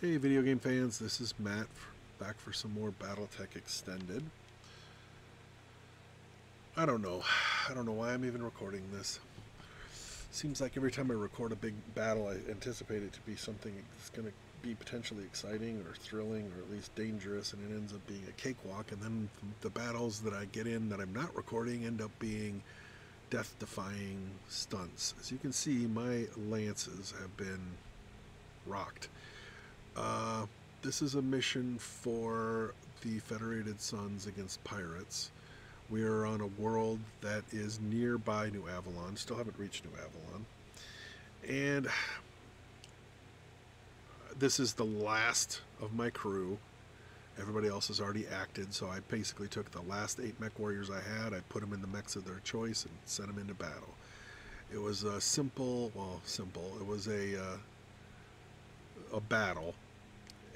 Hey, video game fans, this is Matt back for some more Battletech Extended. I don't know. I don't know why I'm even recording this. Seems like every time I record a big battle, I anticipate it to be something that's going to be potentially exciting or thrilling or at least dangerous, and it ends up being a cakewalk. And then the battles that I get in that I'm not recording end up being death defying stunts. As you can see, my lances have been rocked. Uh, this is a mission for the Federated Suns against pirates. We are on a world that is nearby New Avalon. Still haven't reached New Avalon. And this is the last of my crew. Everybody else has already acted, so I basically took the last eight mech warriors I had, I put them in the mechs of their choice, and sent them into battle. It was a simple, well, simple. It was a uh, a battle,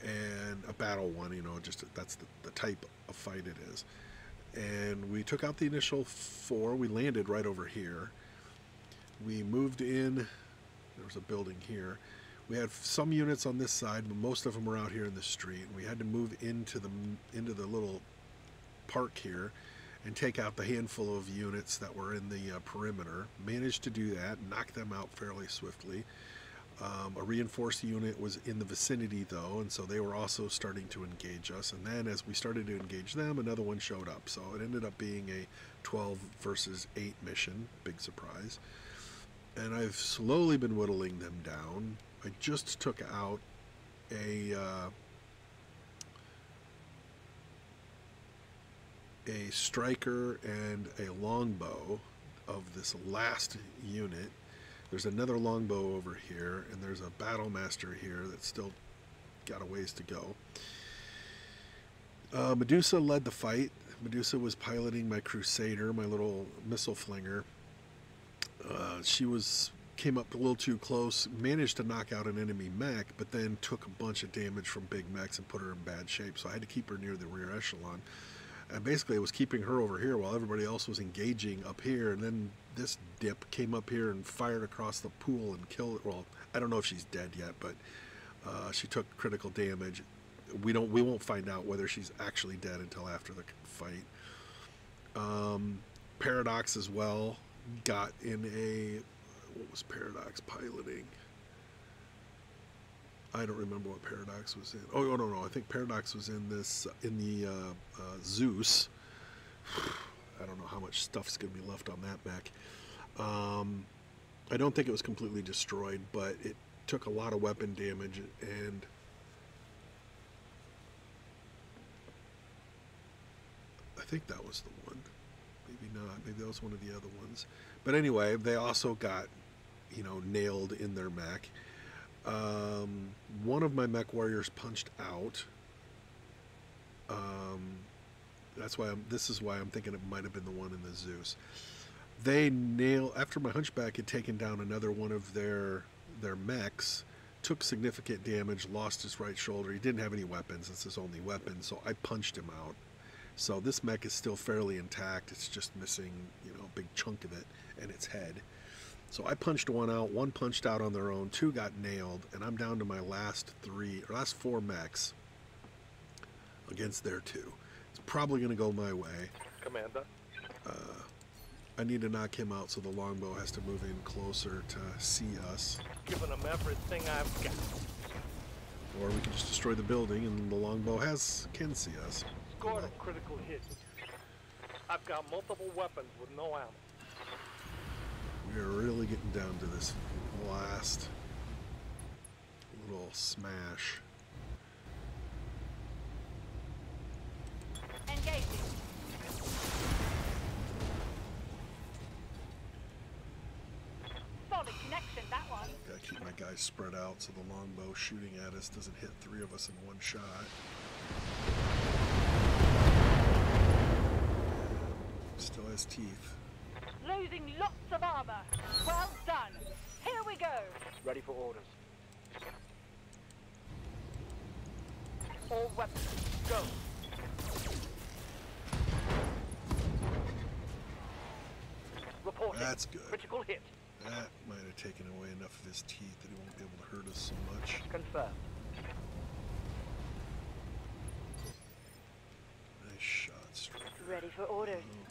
and a battle one. You know, just that's the, the type of fight it is and we took out the initial four. We landed right over here. We moved in. There was a building here. We had some units on this side, but most of them were out here in the street. We had to move into the into the little park here and take out the handful of units that were in the uh, perimeter. Managed to do that, knock them out fairly swiftly. Um, a reinforced unit was in the vicinity though, and so they were also starting to engage us. And then as we started to engage them, another one showed up. So it ended up being a 12 versus 8 mission, big surprise. And I've slowly been whittling them down. I just took out a uh, a striker and a longbow of this last unit there's another longbow over here, and there's a battle master here that's still got a ways to go. Uh, Medusa led the fight. Medusa was piloting my Crusader, my little missile flinger. Uh, she was came up a little too close, managed to knock out an enemy mech, but then took a bunch of damage from big mechs and put her in bad shape. So I had to keep her near the rear echelon and basically it was keeping her over here while everybody else was engaging up here. And then this dip came up here and fired across the pool and killed well i don't know if she's dead yet but uh, she took critical damage. We don't we won't find out whether she's actually dead until after the fight. Um, paradox as well got in a what was paradox piloting I don't remember what Paradox was in. Oh, oh no, no, I think Paradox was in this in the uh, uh, Zeus. I don't know how much stuff's going to be left on that mech. Um, I don't think it was completely destroyed, but it took a lot of weapon damage and I think that was the one. Maybe not. Maybe that was one of the other ones. But anyway, they also got, you know, nailed in their mech. Um, one of my mech warriors punched out. Um, that's why I'm. This is why I'm thinking it might have been the one in the Zeus. They nail after my hunchback had taken down another one of their their mechs, took significant damage, lost his right shoulder. He didn't have any weapons. It's his only weapon, so I punched him out. So this mech is still fairly intact. It's just missing, you know, a big chunk of it and its head. So I punched one out, one punched out on their own, two got nailed, and I'm down to my last three, or last four mechs against their two. It's probably going to go my way. Commander. Uh, I need to knock him out so the longbow has to move in closer to see us. Giving them everything I've got. Or we can just destroy the building and the longbow has can see us. Scored a critical hit. I've got multiple weapons with no ammo. We are really getting down to this last little smash. Engaging. Solid connection, that one. Gotta keep my guys spread out so the longbow shooting at us doesn't hit three of us in one shot. Still has teeth losing lots of armor. Well done. Here we go. Ready for orders. All weapons, go. Reporting. That's good. Critical hit. That might have taken away enough of his teeth that he won't be able to hurt us so much. Confirmed. Nice shot, Striker. Ready for orders. Oh.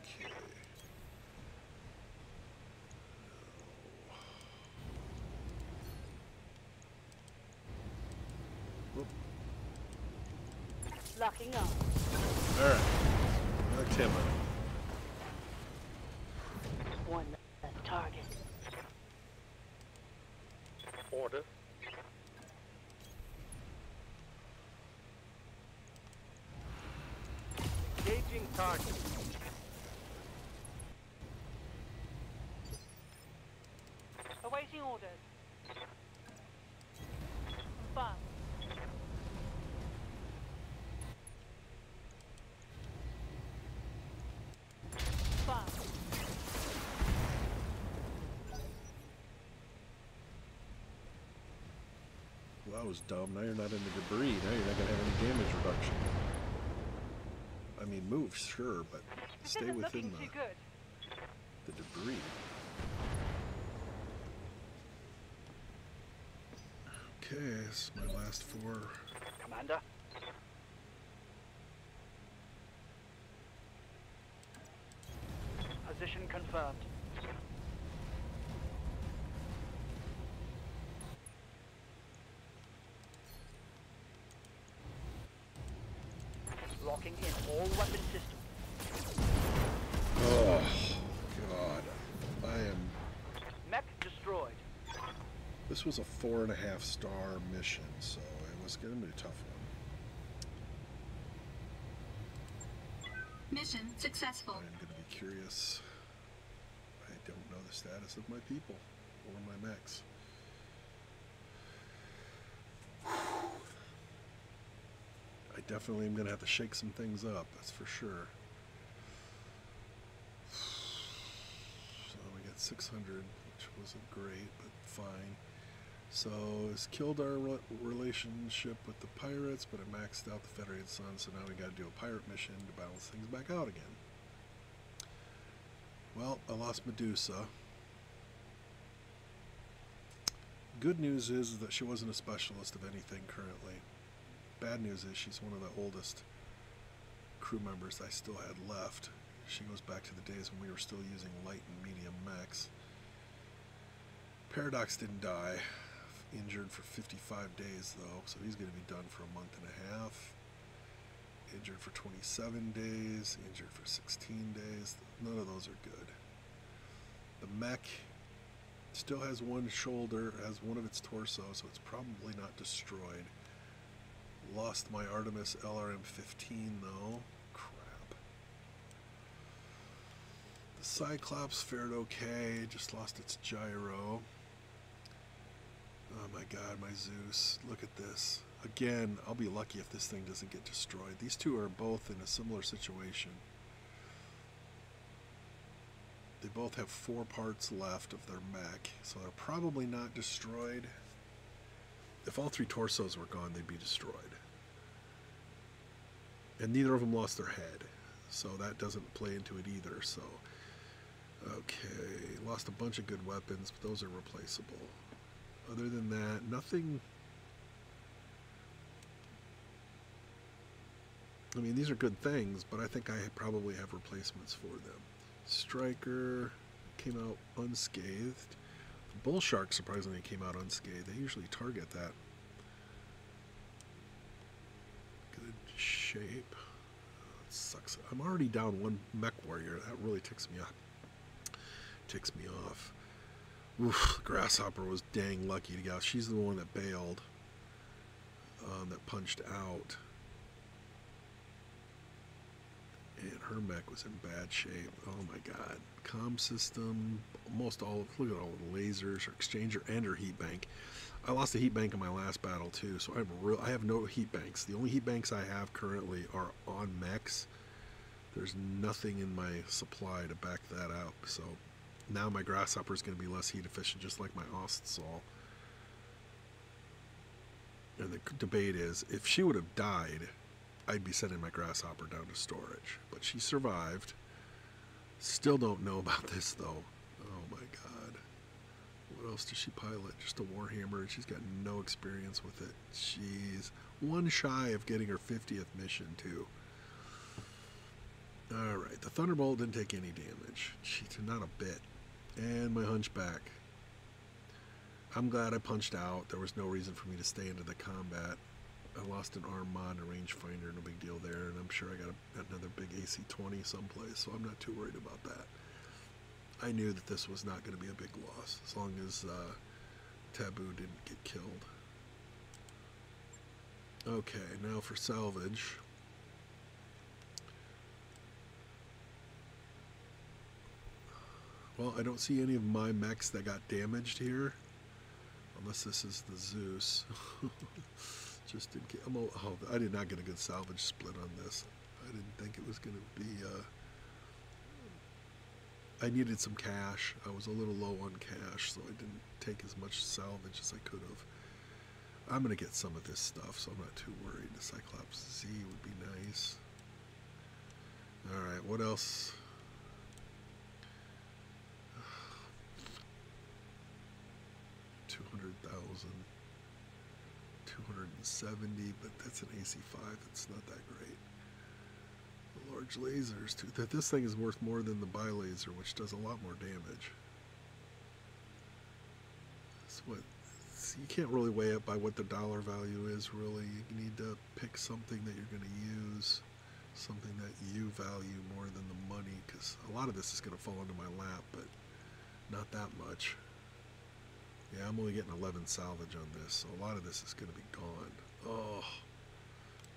Locking up. All right. Knocked him out. One target. Order. Engaging target. Awaiting orders. Confirmed. Confirmed. Well, that was dumb. Now you're not in the debris. Now you're not going to have any damage reduction. I mean, move, sure, but stay within the, good. the debris. Okay, this is my last four. Commander. Position confirmed. Locking in all weapon systems. Oh, God. I am. Mech destroyed. This was a four and a half star mission, so it was going to be a tough one. Mission successful. I'm going to be curious. I don't know the status of my people or my mechs. I definitely am going to have to shake some things up, that's for sure. So we got 600, which wasn't great, but fine. So it's killed our re- relationship with the pirates, but it maxed out the Federated Sun, so now we got to do a pirate mission to balance things back out again. Well, I lost Medusa. Good news is that she wasn't a specialist of anything currently. Bad news is she's one of the oldest crew members I still had left. She goes back to the days when we were still using light and medium mechs. Paradox didn't die. Injured for 55 days though, so he's going to be done for a month and a half. Injured for 27 days, injured for 16 days. None of those are good. The mech still has one shoulder, has one of its torso, so it's probably not destroyed. Lost my Artemis LRM 15 though. Crap. The Cyclops fared okay, just lost its gyro. Oh my god, my Zeus. Look at this. Again, I'll be lucky if this thing doesn't get destroyed. These two are both in a similar situation. They both have four parts left of their mech, so they're probably not destroyed. If all three torsos were gone, they'd be destroyed. And neither of them lost their head, so that doesn't play into it either. So, okay, lost a bunch of good weapons, but those are replaceable. Other than that, nothing. I mean, these are good things, but I think I probably have replacements for them. Striker came out unscathed. Bull Shark surprisingly came out unscathed. They usually target that. Good shape. Sucks. I'm already down one mech warrior. That really ticks me off. Ticks me off. Oof, Grasshopper was dang lucky to out. She's the one that bailed, um, that punched out. And her mech was in bad shape. Oh my god. Com system, almost all, look at all the lasers, her exchanger, and her heat bank. I lost a heat bank in my last battle too, so I have real, I have no heat banks. The only heat banks I have currently are on mechs. There's nothing in my supply to back that up, so now my grasshopper is going to be less heat efficient, just like my Ostsol. And the debate is, if she would have died, I'd be sending my grasshopper down to storage. But she survived. Still don't know about this though. Oh my god. What else does she pilot? Just a Warhammer, and she's got no experience with it. She's one shy of getting her 50th mission too. All right, the Thunderbolt didn't take any damage. She not a bit. And my Hunchback. I'm glad I punched out. There was no reason for me to stay into the combat. I lost an arm mod and rangefinder, no big deal there, and I'm sure I got a, another big AC-20 someplace, so I'm not too worried about that. I knew that this was not going to be a big loss, as long as uh, Taboo didn't get killed. Okay, now for salvage. Well, I don't see any of my mechs that got damaged here. Unless this is the Zeus. Just in case. I'm a, oh, I did not get a good salvage split on this. I didn't think it was going to be... Uh, I needed some cash. I was a little low on cash, so I didn't take as much salvage as I could have. I'm going to get some of this stuff, so I'm not too worried. The Cyclops Z would be nice. Alright, what else? Two hundred thousand. Two hundred and seventy, but that's an AC five, it's not that great. The large lasers too. That this thing is worth more than the bi laser, which does a lot more damage. That's what you can't really weigh it by what the dollar value is really. You need to pick something that you're going to use, something that you value more than the money, because a lot of this is going to fall into my lap, but not that much. Yeah, I'm only getting 11 salvage on this, so a lot of this is going to be gone. Oh,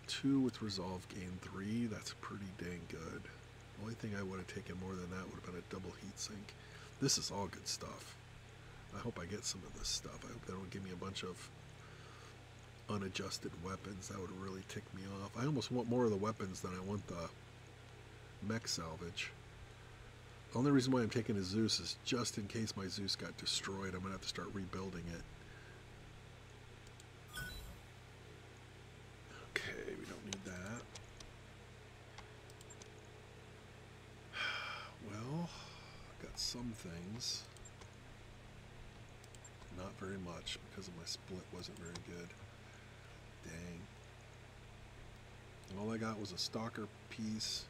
two with resolve gain three. That's pretty dang good. The Only thing I would have taken more than that would have been a double heat sink. This is all good stuff. I hope I get some of this stuff. I hope they don't give me a bunch of unadjusted weapons. That would really tick me off. I almost want more of the weapons than I want the mech salvage. The only reason why I'm taking a Zeus is just in case my Zeus got destroyed. I'm going to have to start rebuilding it. Okay, we don't need that. Well, I got some things. Not very much because of my split wasn't very good. Dang. All I got was a stalker piece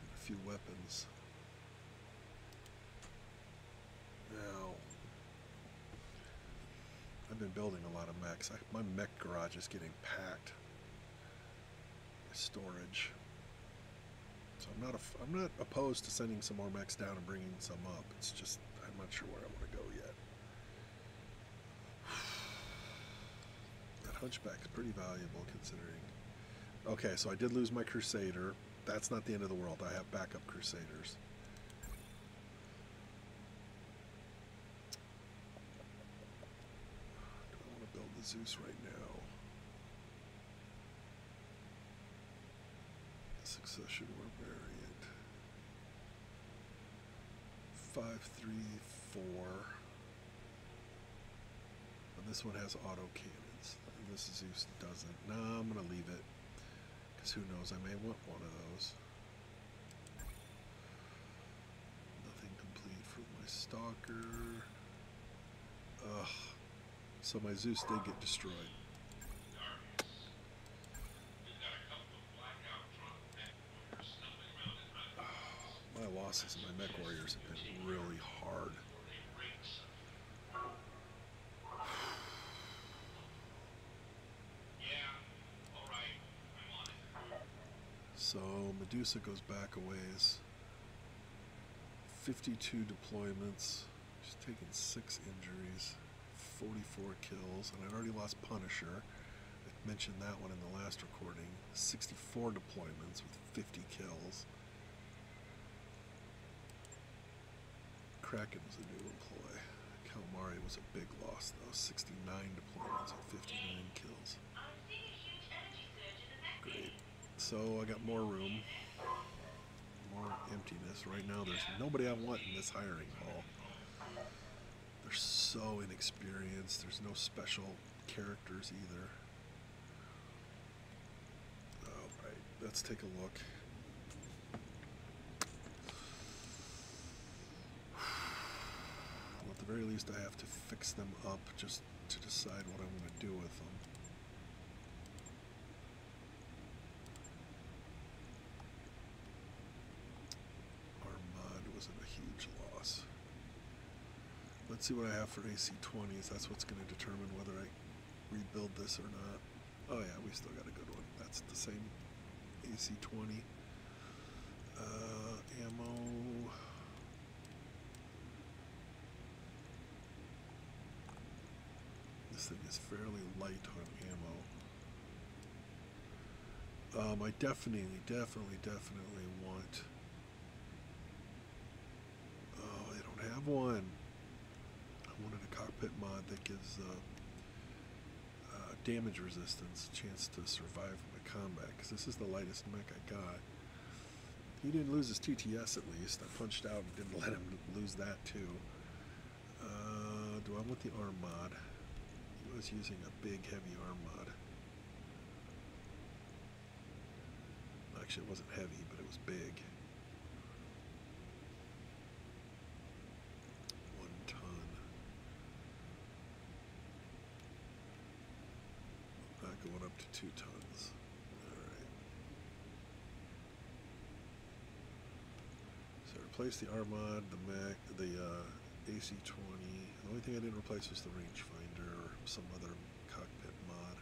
and a few weapons. Now, I've been building a lot of mechs. I, my mech garage is getting packed. Storage. So I'm not a, I'm not opposed to sending some more mechs down and bringing some up. It's just I'm not sure where I want to go yet. That hunchback is pretty valuable considering. Okay, so I did lose my crusader. That's not the end of the world. I have backup crusaders. Do I want to build the Zeus right now? Succession variant. Five, three, four. This one has auto cannons. And this Zeus doesn't. No, I'm gonna leave it. Because who knows, I may want one of those. Nothing complete for my stalker. Ugh. So my Zeus did get destroyed. My losses in my mech warriors have been really hard. So Medusa goes back a ways. 52 deployments. She's taken six injuries, 44 kills, and I'd already lost Punisher. I mentioned that one in the last recording. 64 deployments with 50 kills. Kraken was a new employee. Calamari was a big loss though. 69 deployments with 59 kills. Great. So I got more room, more emptiness. Right now, there's nobody I want in this hiring hall. So inexperienced. There's no special characters either. All right, let's take a look. Well, at the very least, I have to fix them up just to decide what I'm going to do with them. Let's see what I have for AC-20s. That's what's going to determine whether I rebuild this or not. Oh yeah, we still got a good one. That's the same AC-20. Uh, ammo. This thing is fairly light on ammo. Um, I definitely, definitely, definitely want. Oh, I don't have one. Wanted a cockpit mod that gives uh, uh, damage resistance, chance to survive the combat, because this is the lightest mech I got. He didn't lose his TTS at least. I punched out and didn't let him lose that too. Uh, do I want the arm mod? He was using a big, heavy arm mod. Actually, it wasn't heavy, but it was big. One ton. Not going up to two tons. Alright. So replace the arm mod, the Mac, the uh, AC-20. The only thing I didn't replace was the rangefinder or some other cockpit mod.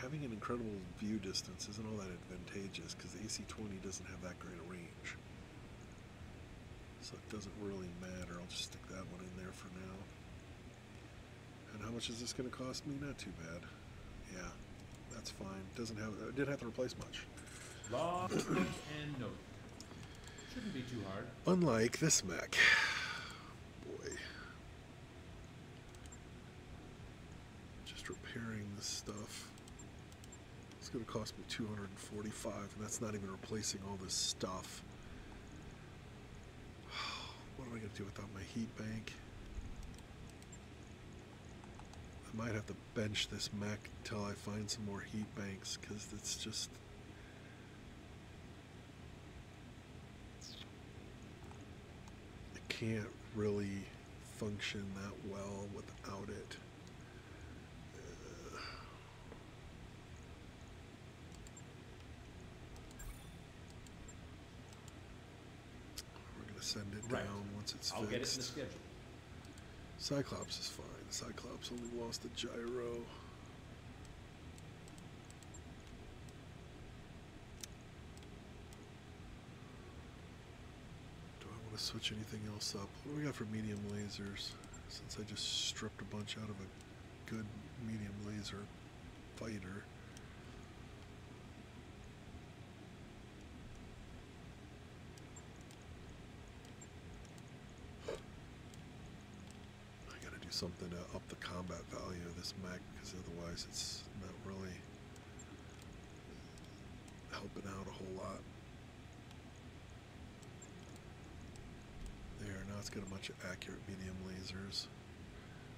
Having an incredible view distance isn't all that advantageous because the AC-20 doesn't have that great a range. So it doesn't really matter. I'll just stick that one in there for now. And how much is this going to cost me? Not too bad. Yeah, that's fine. Doesn't have. I didn't have to replace much. Lost and note. Shouldn't be too hard. Unlike this mech. Boy. Just repairing this stuff. It's going to cost me 245 and that's not even replacing all this stuff. I going to do without my heat bank? I might have to bench this mech until I find some more heat banks because it's just it can't really function that well without it. Uh, we're gonna send it Right. down once it's I'll get it in the fixed. schedule. Cyclops is fine. Cyclops only lost the gyro. Do I want to switch anything else up? What do we got for medium lasers? Since I just stripped a bunch out of a good medium laser fighter. I gotta do something to up the combat value of this mech because otherwise it's not really helping out a whole lot. There, now it's got a bunch of accurate medium lasers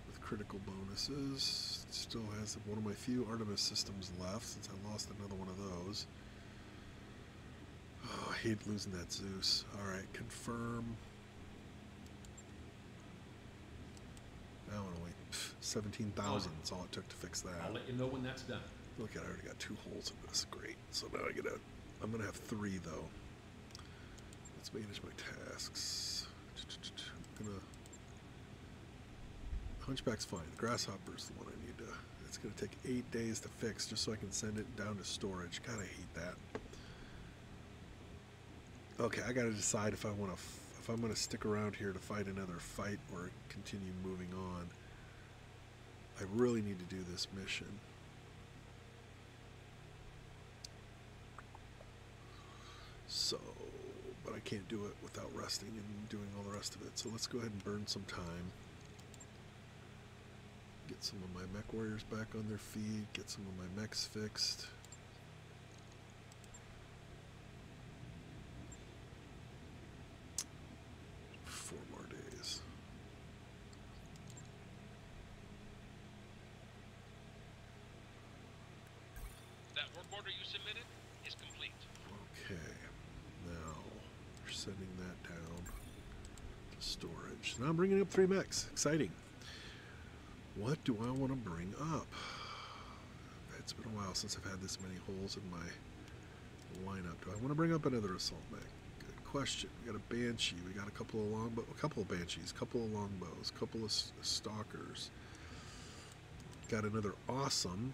with critical bonuses. It still has one of my few Artemis systems left since I lost another one of those. Oh, I hate losing that Zeus. Alright, confirm. Now I only seventeen thousand. That's all it took to fix that. I'll let you know when that's done. Look at, I already got two holes in this. Great. So now I gotta. I'm gonna have three though. Let's manage my tasks. I'm gonna. Hunchback's fine. The grasshopper's the one I need to. It's gonna take eight days to fix just so I can send it down to storage. God, I hate that. Okay, I gotta decide if I want to. If I'm gonna stick around here to fight another fight or continue moving on. I really need to do this mission. So, but I can't do it without resting and doing all the rest of it. So let's go ahead and burn some time. Get some of my mech warriors back on their feet. Get some of my mechs fixed. Four more days. You submitted is complete. Okay, now we're sending that down to storage. Now I'm bringing up three mechs. Exciting. What do I want to bring up? It's been a while since I've had this many holes in my lineup. Do I want to bring up another assault mech? Good question. We got a banshee. We got a couple of longbow, a couple of banshees, a couple of longbows, a couple of stalkers. Got another awesome.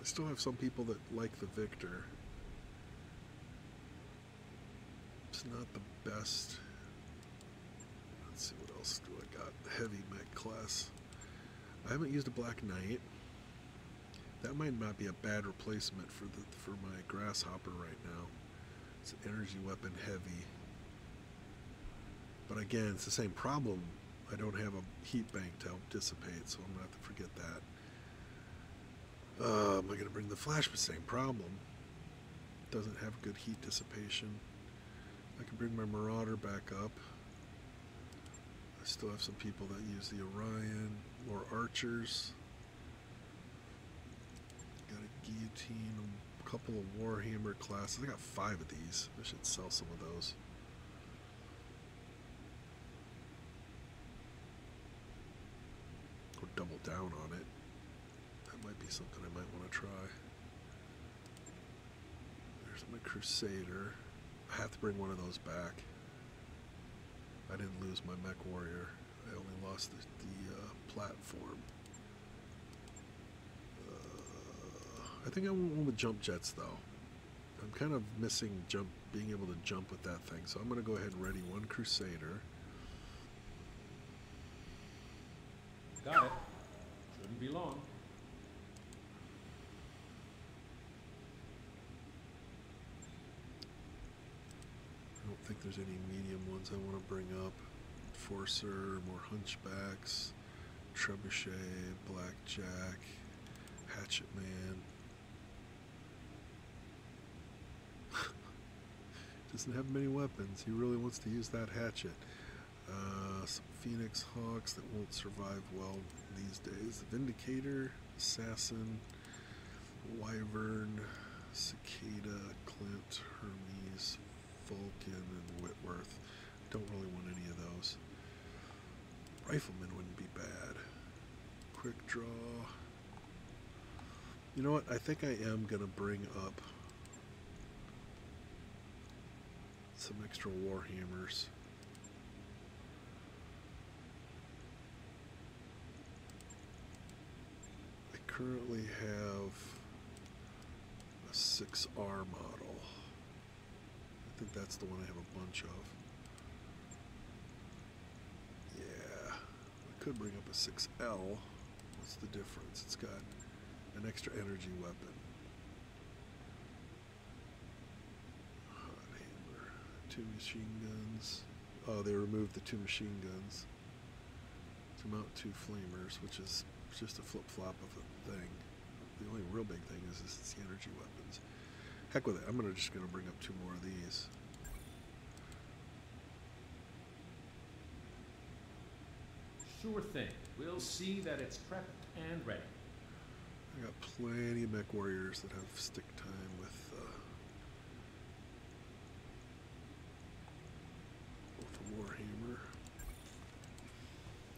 I still have some people that like the Victor. It's not the best. Let's see what else do I got. Heavy mech class. I haven't used a Black Knight. That might not be a bad replacement for the for my grasshopper right now. It's an energy weapon heavy. But again, it's the same problem. I don't have a heat bank to help dissipate, so I'm gonna have to forget that. Am I gonna bring the flash? The same problem. Doesn't have good heat dissipation. I can bring my Marauder back up. I still have some people that use the Orion, or archers. Got a guillotine, a couple of Warhammer classes. I got five of these. I should sell some of those. Or double down on it. Something I might want to try. There's my Crusader. I have to bring one of those back. I didn't lose my Mech Warrior. I only lost the, the uh, platform. Uh, I think I want one with jump jets though. I'm kind of missing jump, being able to jump with that thing. So I'm going to go ahead and ready one Crusader. Got it. Shouldn't be long. I don't think there's any medium ones I want to bring up. Forcer, more Hunchbacks, Trebuchet, Blackjack, Hatchet Man. Doesn't have many weapons. He really wants to use that hatchet. Uh, some Phoenix Hawks that won't survive well these days. Vindicator, Assassin, Wyvern, Cicada, Clint, Hermes, Vulcan, and Whitworth. Don't really want any of those. Rifleman wouldn't be bad. Quick draw. You know what? I think I am going to bring up some extra Warhammers. I currently have a 6R model. Think that's the one I have a bunch of. Yeah. I could bring up a 6L. What's the difference? It's got an extra energy weapon. Hot hammer. Two machine guns. Oh, they removed the two machine guns to mount two flamers, which is just a flip flop of a thing. The only real big thing is, is it's the energy weapons. Heck with it. I'm gonna just gonna bring up two more of these. Sure thing. We'll see that it's prepped and ready. I got plenty of mech warriors that have stick time with uh, with a warhammer.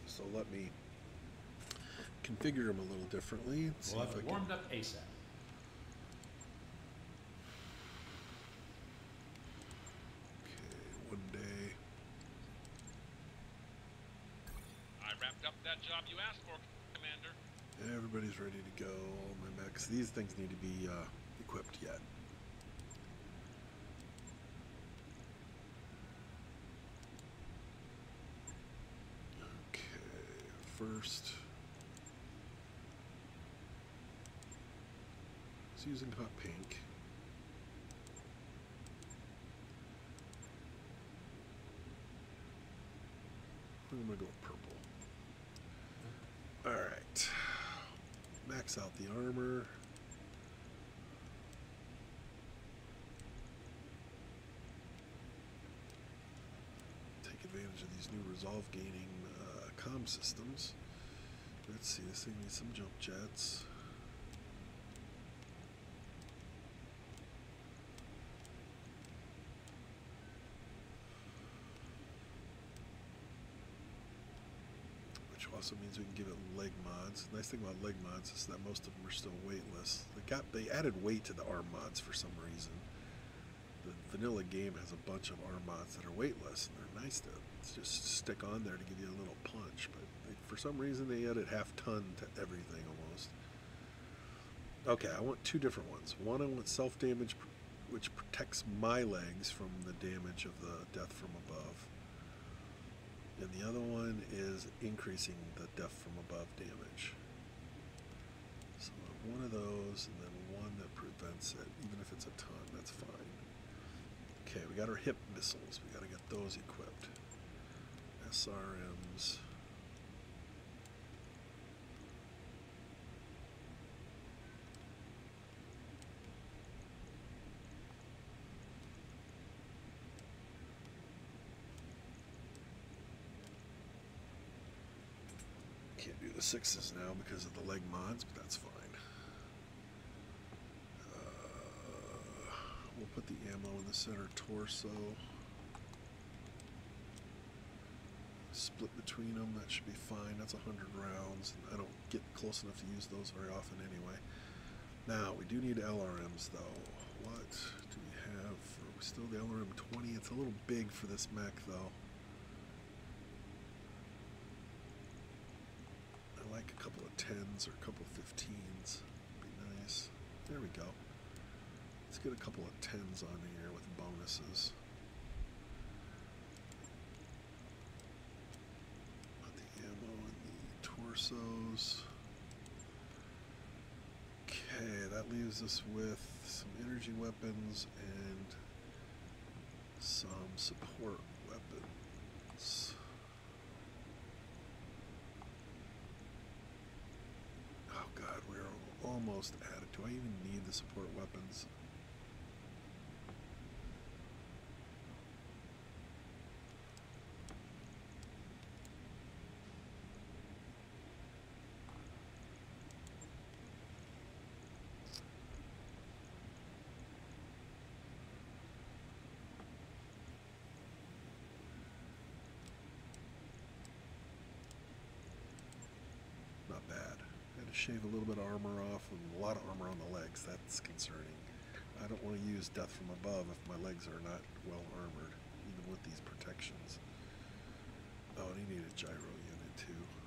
So let me configure them a little differently. We'll if have I it warmed up ASAP. Okay, one day. I wrapped up that job you asked for, Commander. Everybody's ready to go. My mechs. These things need to be uh, equipped yet. Okay, first. It's using hot pink. I'm gonna go purple. Alright. Out the armor. Take advantage of these new resolve gaining uh, comm systems. Let's see, this thing needs some jump jets. Which also means we can give it leg mods. Nice thing about leg mods is that most of them are still weightless. They got they added weight to the arm mods for some reason. The vanilla game has a bunch of arm mods that are weightless, and they're nice to just stick on there to give you a little punch. But they, for some reason, they added half ton to everything almost. Okay, I want two different ones. One, I want self damage, which protects my legs from the damage of the death from above. And the other one is increasing the death from above damage. So one of those, and then one that prevents it, even if it's a ton, that's fine. Okay, we got our hip missiles. We got to get those equipped. SRMs. Can't do the sixes now because of the leg mods, but that's fine. Uh, we'll put the ammo in the center torso. Split between them, that should be fine. That's 100 rounds. I don't get close enough to use those very often anyway. Now, we do need LRMs though. What do we have? For, still the LRM 20. It's a little big for this mech though. I like a couple 10s or a couple of 15s. Be nice. There we go. Let's get a couple of 10s on here with bonuses. Put the ammo in the torsos. Okay, that leaves us with some energy weapons and some support weapons. Oh god, we're almost it. Do I even need the support weapons? Not bad. Had to shave a little bit of armor off and a lot of armor on the legs. That's concerning. I don't want to use death from above if my legs are not well armored, even with these protections. Oh, and he needed a gyro unit too.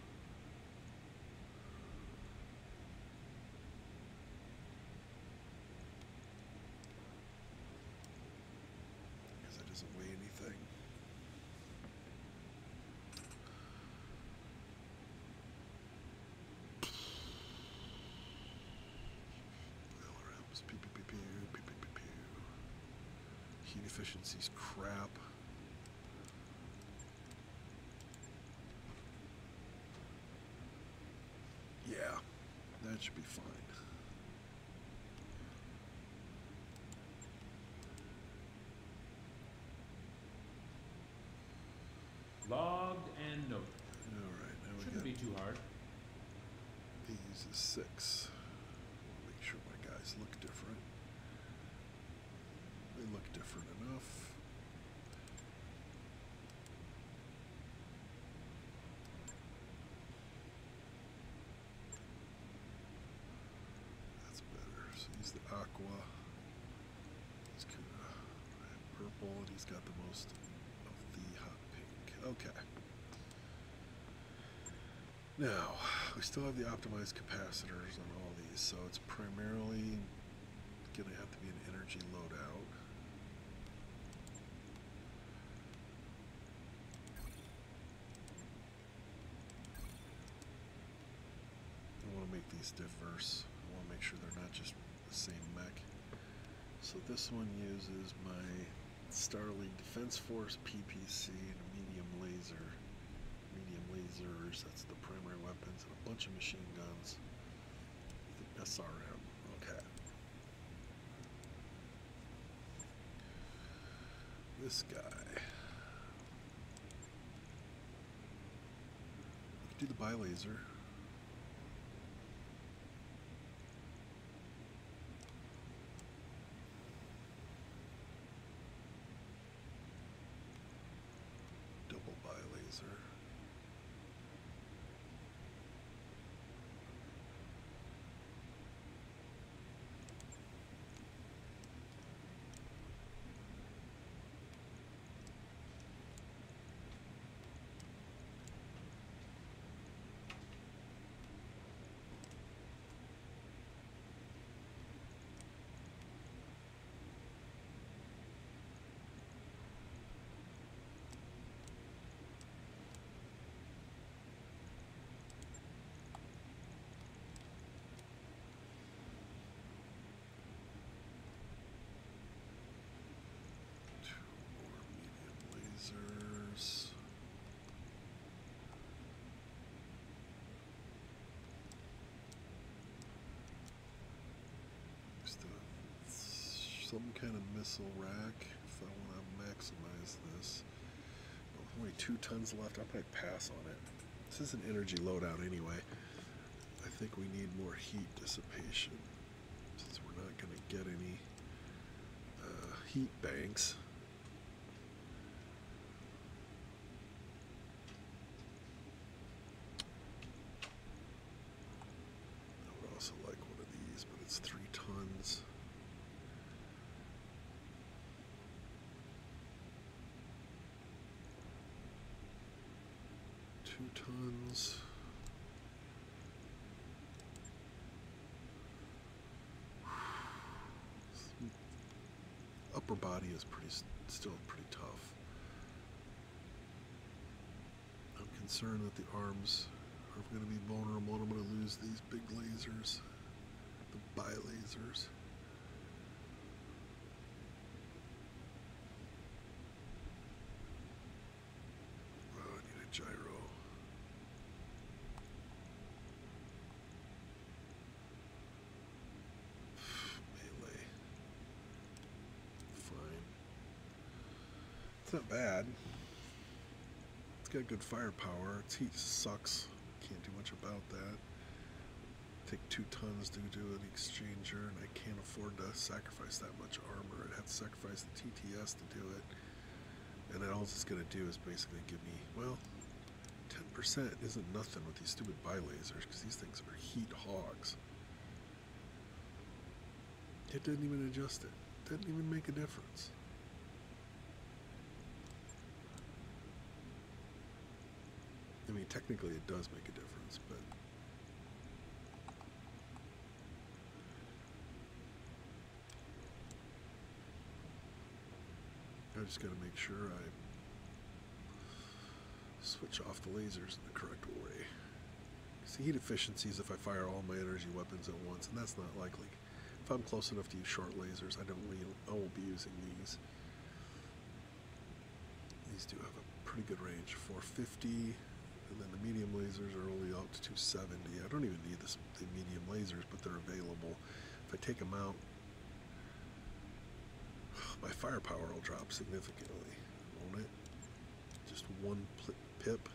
is pew, pew, pew, pew, pew, pew, pew. Heat efficiency's crap. Yeah, that should be fine. Logged and noted. All right, now Shouldn't we Shouldn't be too hard. These is six. He's the aqua. He's kind of purple, and he's got the most of the hot pink. Okay. Now, we still have the optimized capacitors on all these, so it's primarily going to have to be an energy loadout. I want to make these diverse. I want to make sure they're not just the same mech. So this one uses my Star League Defense Force PPC and a medium laser medium lasers, that's the primary weapons, and a bunch of machine guns. The SRM, okay. This guy. We do the bilaser. Double some kind of missile rack if I want to maximize this. Only two tons left. I might pass on it. This is an energy loadout anyway. I think we need more heat dissipation since we're not going to get any uh, heat banks. I would also like one of these, but it's three tons. Upper body is pretty still pretty tough. I'm concerned that the arms are going to be vulnerable I'm going to lose these big lasers, the bi lasers. Oh, I need a gyro. Melee. Fine. It's not bad. It's got good firepower. Its heat sucks. Can't do much about that. Take two tons to do an exchanger, and I can't afford to sacrifice that much armor. I'd have to sacrifice the TTS to do it. And then all it's going to do is basically give me, well, 10% isn't nothing with these stupid bi lasers, because these things are heat hogs. It didn't even adjust it. Didn't even make a difference. I mean, technically it does make a difference, but I just got to make sure I switch off the lasers in the correct way. See, heat efficiency is if I fire all my energy weapons at once, and that's not likely. If I'm close enough to use short lasers, I don't really, I won't be using these. These do have a pretty good range, 450, and then the medium lasers are only out to 270. I don't even need this, the medium lasers, but they're available. If I take them out, my firepower will drop significantly, won't it? Just one pip.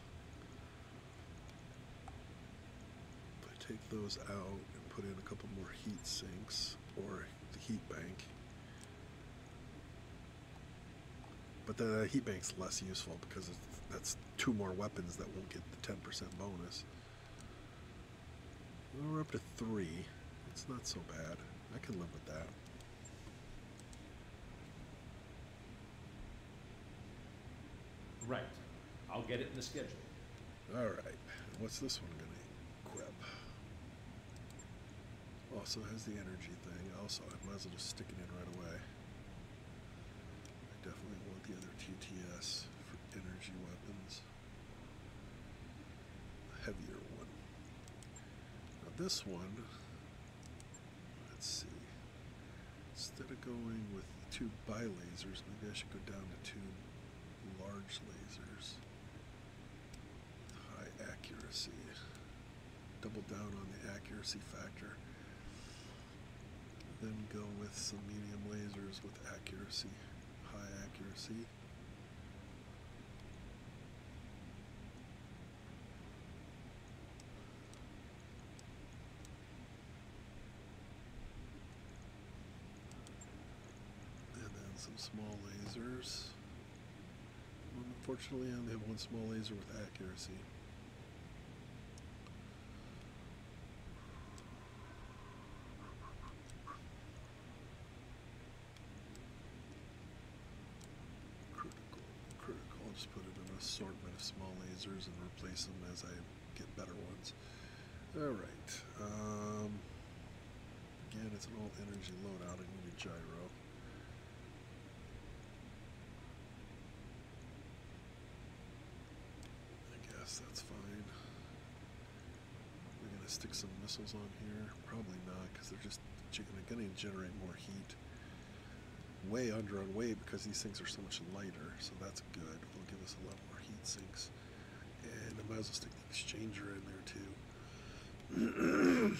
If I take those out and put in a couple more heat sinks or the heat bank. But the heat bank's less useful because it's, that's two more weapons that won't get the 10% bonus. Well, we're up to three. It's not so bad. I can live with that. Right. I'll get it in the schedule. All right. What's this one going to equip? Oh, also has the energy thing. Also, I might as well just stick it in right away. I definitely want the other TTS energy weapons. A heavier one. Now this one, let's see. Instead of going with two bi lasers, maybe I should go down to two large lasers high accuracy. Double down on the accuracy factor. Then go with some medium lasers with accuracy, high accuracy. And then some small lasers. Unfortunately, I only have one small laser with accuracy. Critical, critical. I'll just put it in an assortment of small lasers and replace them as I get better ones. All right. Um, again, it's an all energy loadout. I need a gyro. I guess that's fine. We're gonna stick some missiles on here. Probably not, because they're just ge- gonna generate more heat. Way under on weight because these things are so much lighter, so that's good. Will give us a lot more heat sinks. And I might as well stick the exchanger in there too.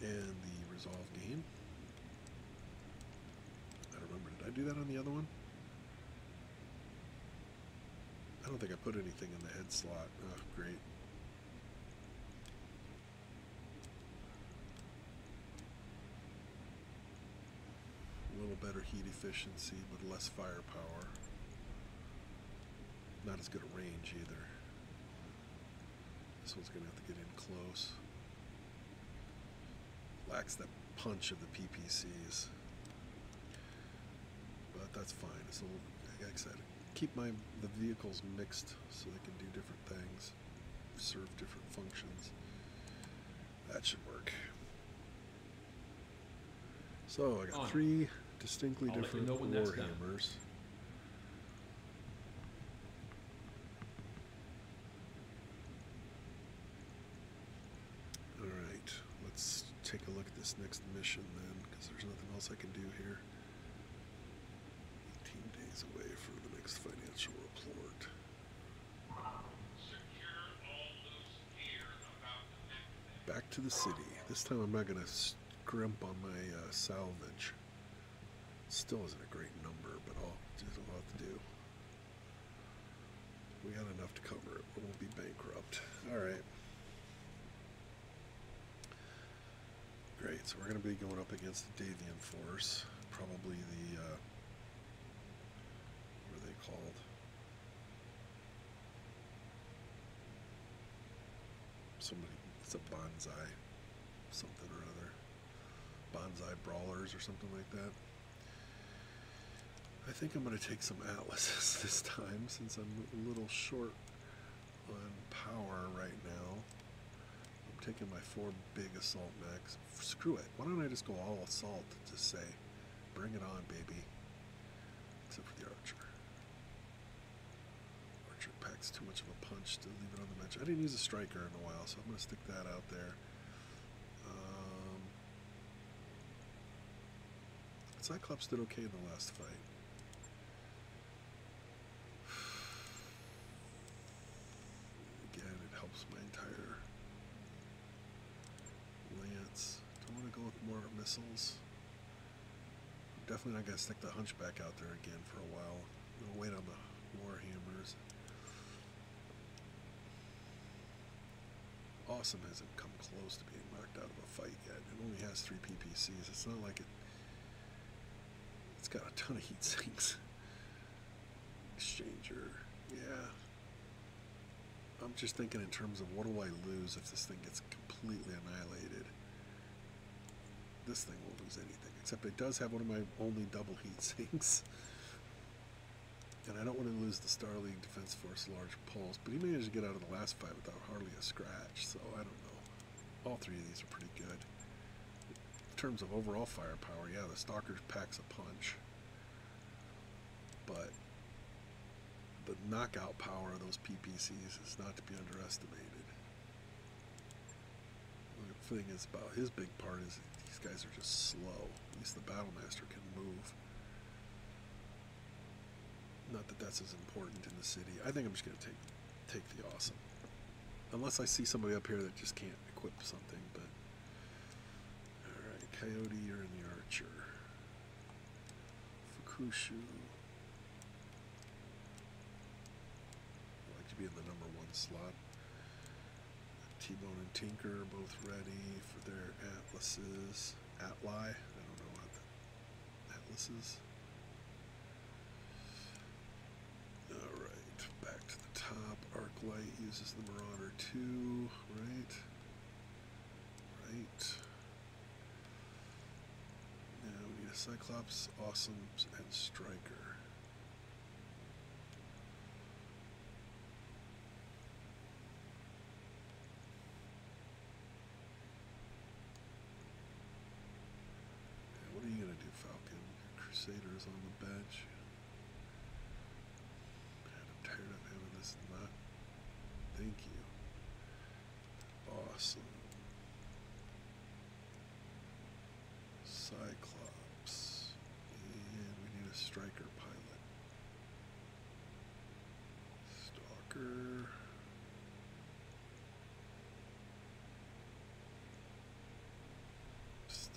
and the resolve game. I remember, did I do that on the other one? I don't think I put anything in the head slot. Oh, great. A little better heat efficiency, but less firepower. Not as good a range either. This one's gonna have to get in close. Lacks that punch of the PPCs. But that's fine. It's a little, like I said, keep my the vehicles mixed so they can do different things, serve different functions. That should work. So I got On. three distinctly I'll let you different know when that's done. warhammers. All right, let's take a look at this next mission then, because there's nothing else I can do here. 18 days away from the next financial report. Secure all loose gear about the next Back to the city. This time I'm not going to scrimp on my uh, salvage. Still isn't a great number, but I'll just a lot to do. We got enough to cover it. We won't be bankrupt. All right. Great. So we're going to be going up against the Davion force. Probably the uh, what are they called? Somebody. It's a bonsai, something or other. Bonsai brawlers or something like that. I think I'm going to take some atlases this time since I'm a little short on power right now. I'm taking my four big assault mechs. Screw it. Why don't I just go all assault to say, bring it on, baby. Except for the archer. Packs too much of a punch to leave it on the bench. I didn't use a striker in a while, so I'm going to stick that out there. Um, Cyclops did okay in the last fight. Again, it helps my entire lance. Do I want to go with more missiles? Definitely not going to stick the hunchback out there again for a while. I'm going to wait on the warhammers. Awesome hasn't come close to being knocked out of a fight yet. It only has three PPCs. It's not like it. It's got a ton of heat sinks. Exchanger, yeah. I'm just thinking in terms of what do I lose if this thing gets completely annihilated. This thing won't lose anything, except it does have one of my only double heat sinks. And I don't want to lose the Star League Defense Force large pulse, but he managed to get out of the last fight without hardly a scratch, so I don't know. All three of these are pretty good. In terms of overall firepower, yeah, the Stalker packs a punch. But the knockout power of those PPCs is not to be underestimated. The thing is about his big part is these guys are just slow. At least the Battlemaster can move. Not that that's as important in the city. I think I'm just gonna take take the awesome. Unless I see somebody up here that just can't equip something, but Alright, Coyote, you're in the archer. Fukushu. I like to be in the number one slot. T-Bone and Tinker are both ready for their atlases. Atli? I don't know what atlases. Alright, back to the top. Arclight uses the Marauder 2, right? Right. Now we need a Cyclops, Awesome, and Striker.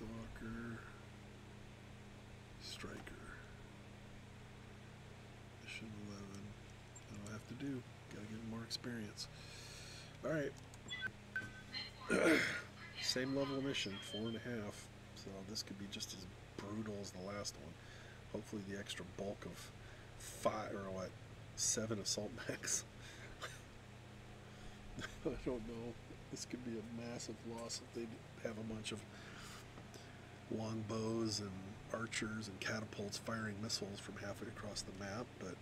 Stalker, Striker, Mission 11. I'll have to do. Gotta get more experience. Alright. Same level of mission, four and a half. So this could be just as brutal as the last one. Hopefully the extra bulk of five, or what, seven assault mechs. I don't know. This could be a massive loss if they have a bunch of longbows and archers and catapults firing missiles from halfway across the map, but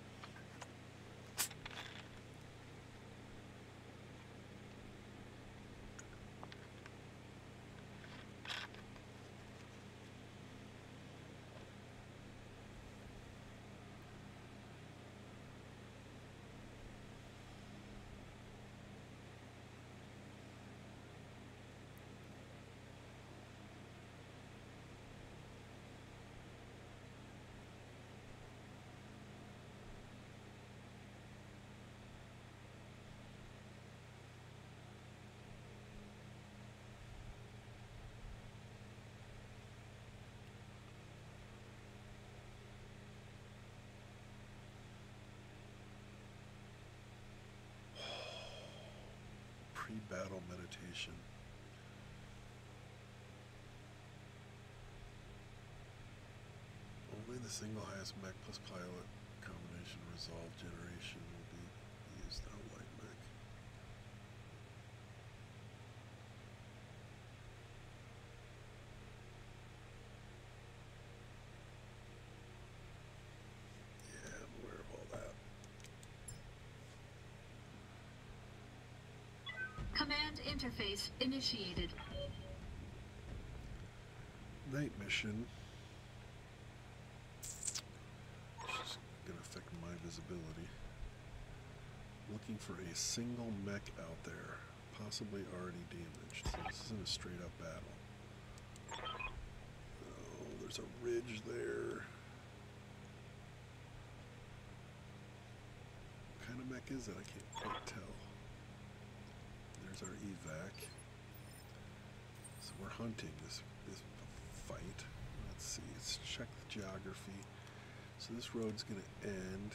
pre-battle meditation. Only the single highest mech plus pilot combination resolve generation will be used on light mech. Yeah, I'm aware of all that. Command interface initiated. night mission. It's just gonna affect my visibility. Looking for a single mech out there, possibly already damaged. So this isn't a straight up battle. Oh, there's a ridge there. What kind of mech is that? I can't quite tell. Our evac. So we're hunting this this fight. Let's see. Let's check the geography. So this road's going to end.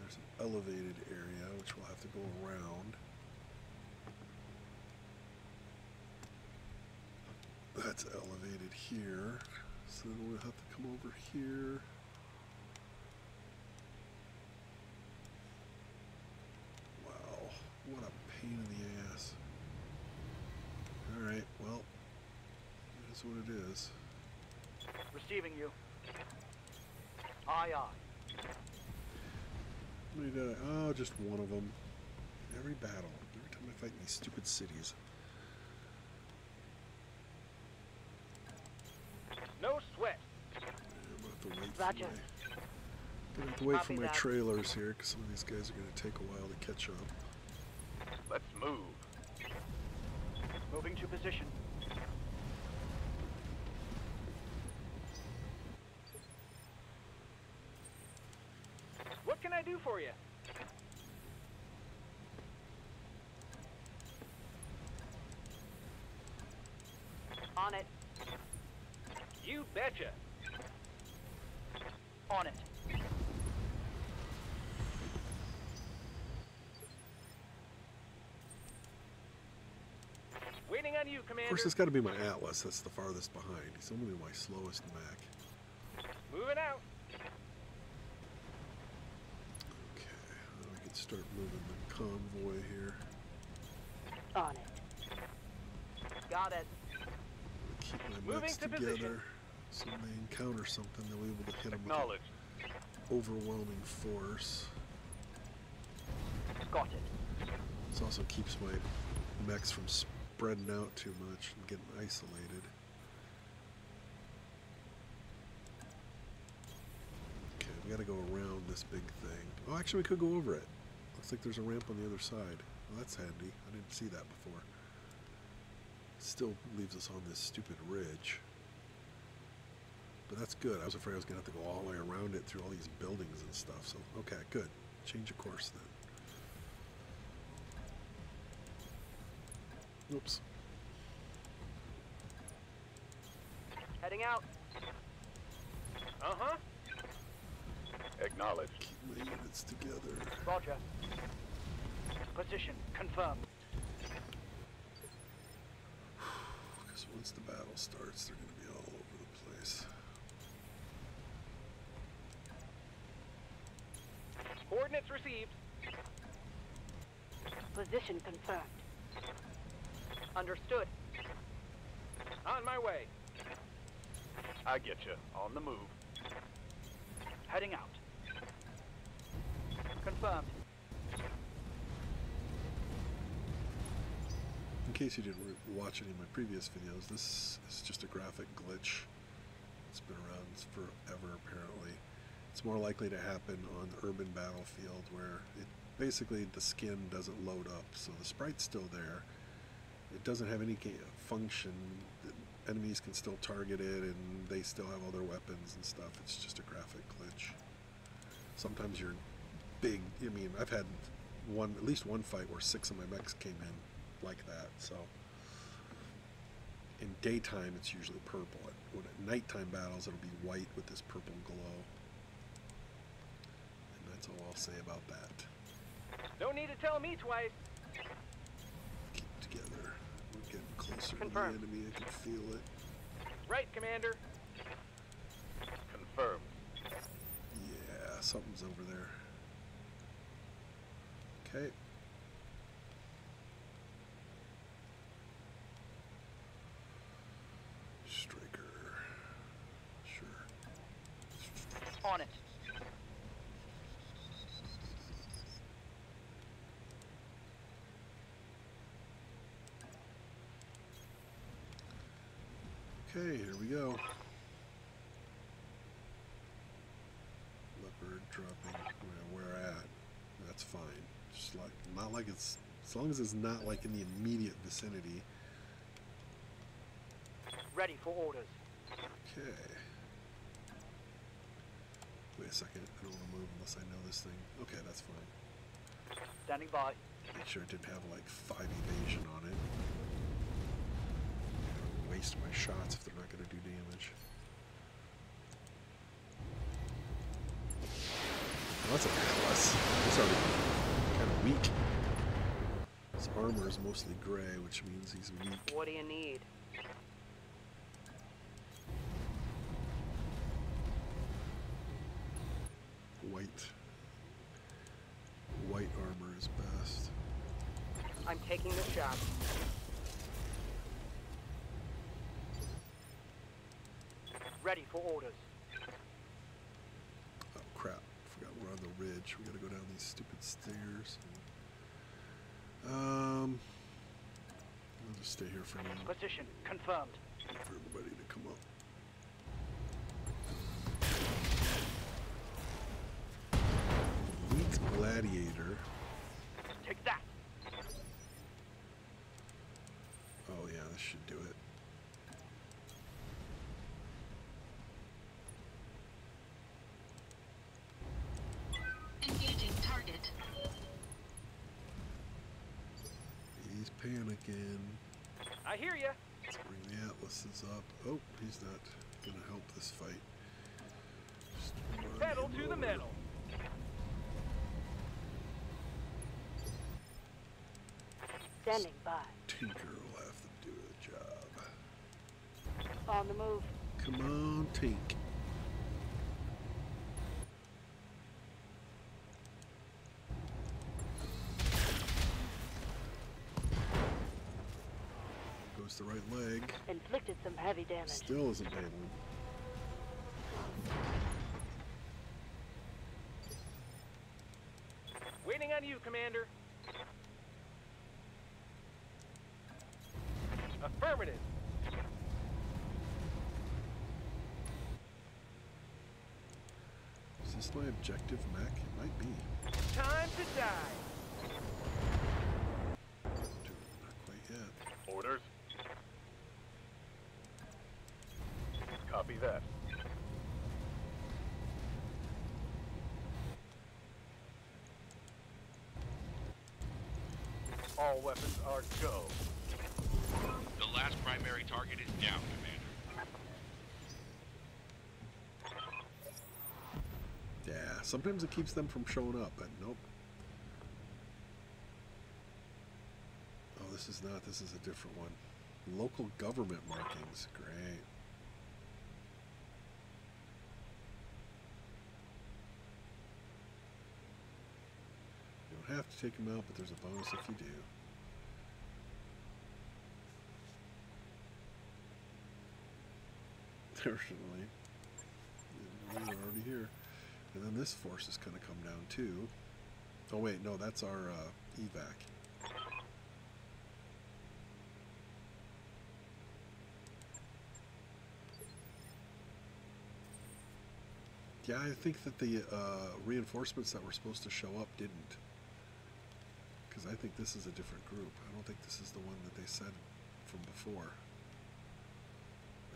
There's an elevated area which we'll have to go around. That's elevated here. So then we'll have to come over here. Wow, what a pain in the ass. Alright, well, is what it is. Receiving you. Aye, aye. How many did I? Oh, just one of them. Every battle. Every time I fight in these stupid cities. No sweat. I'm gonna have to wait Roger. for my. Gonna have to wait for my that. trailers here, because some of these guys are gonna take a while to catch up. Let's move. Moving to position. What can I do for you? On it. You betcha. On it. Waiting on you, Of course, it's got to be my Atlas. That's the farthest behind. He's only my slowest mech. Moving out. Okay, now we can start moving the convoy here. On it. Got it. Keep my Moving mechs to together. position. So when they encounter something, they'll be able to hit them with Acknowledged. overwhelming force. Got it. This also keeps my mechs from spreading out too much and getting isolated. Okay, we gotta go around this big thing. Oh, actually, we could go over it. Looks like there's a ramp on the other side. Well, that's handy. I didn't see that before. Still leaves us on this stupid ridge. But that's good. I was afraid I was gonna have to go all the way around it through all these buildings and stuff. So, okay, good. Change of course then. Oops. Heading out. Uh huh. Acknowledged. Keep my units together. Roger. Position confirmed. Because once the battle starts, they're going to be all over the place. Coordinates received. Position confirmed. Understood. On my way. I get you. On the move. Heading out. Confirmed. In case you didn't watch any of my previous videos, this is just a graphic glitch. It's been around forever, apparently. It's more likely to happen on the urban battlefield where it basically the skin doesn't load up, so the sprite's still there. It doesn't have any function. The enemies can still target it, and they still have all their weapons and stuff. It's just a graphic glitch. Sometimes you're big. I mean, I've had one, at least one fight where six of my mechs came in like that. So in daytime, it's usually purple. When at nighttime battles, it'll be white with this purple glow. And that's all I'll say about that. No need to tell me twice. Keep together. We're getting closer Confirmed. to the enemy. I can feel it. Right, Commander. Confirmed. Yeah, something's over there. Okay. Striker. Sure. On it. Okay, here we go. Leopard dropping where we're at. That's fine. Just like not like it's as long as it's not like in the immediate vicinity. Ready for orders. Okay. Wait a second. I don't want to move unless I know this thing. Okay, that's fine. Standing by. Make sure it didn't have like five evasion on it. Waste my shots if they're not going to do damage. Well, that's a plus. He's already kind of weak. His armor is mostly gray, which means he's weak. What do you need? White. White armor is best. I'm taking the shot. Ready for orders. Oh crap! Forgot we're on the ridge. We gotta go down these stupid stairs. Um, I'll just stay here for now. Position confirmed. Wait for everybody to come up. Weak gladiator. He's panicking. I hear you. Let's bring the atlases up. Oh, he's not gonna help this fight. Just Pedal him to the metal. Standing by. Tinker will have to do the job. On the move. Come on, Tink. Goes the right leg. Inflicted some heavy damage. Still isn't able. Waiting on you, Commander. Affirmative. Is this my objective mech? It might be. Time to die. Dude, Not quite yet. Orders. Copy that. All weapons are go. The last primary target is down, Commander. Yeah, sometimes it keeps them from showing up, but nope. Oh, this is not. This is a different one. Local government markings. Great. You don't have take them out, but there's a bonus if you do. Fortunately, they're already here. And then this force is going to come down too. Oh wait, no, that's our uh, evac. Yeah, I think that the uh, reinforcements that were supposed to show up didn't. Because I think this is a different group. I don't think this is the one that they said from before.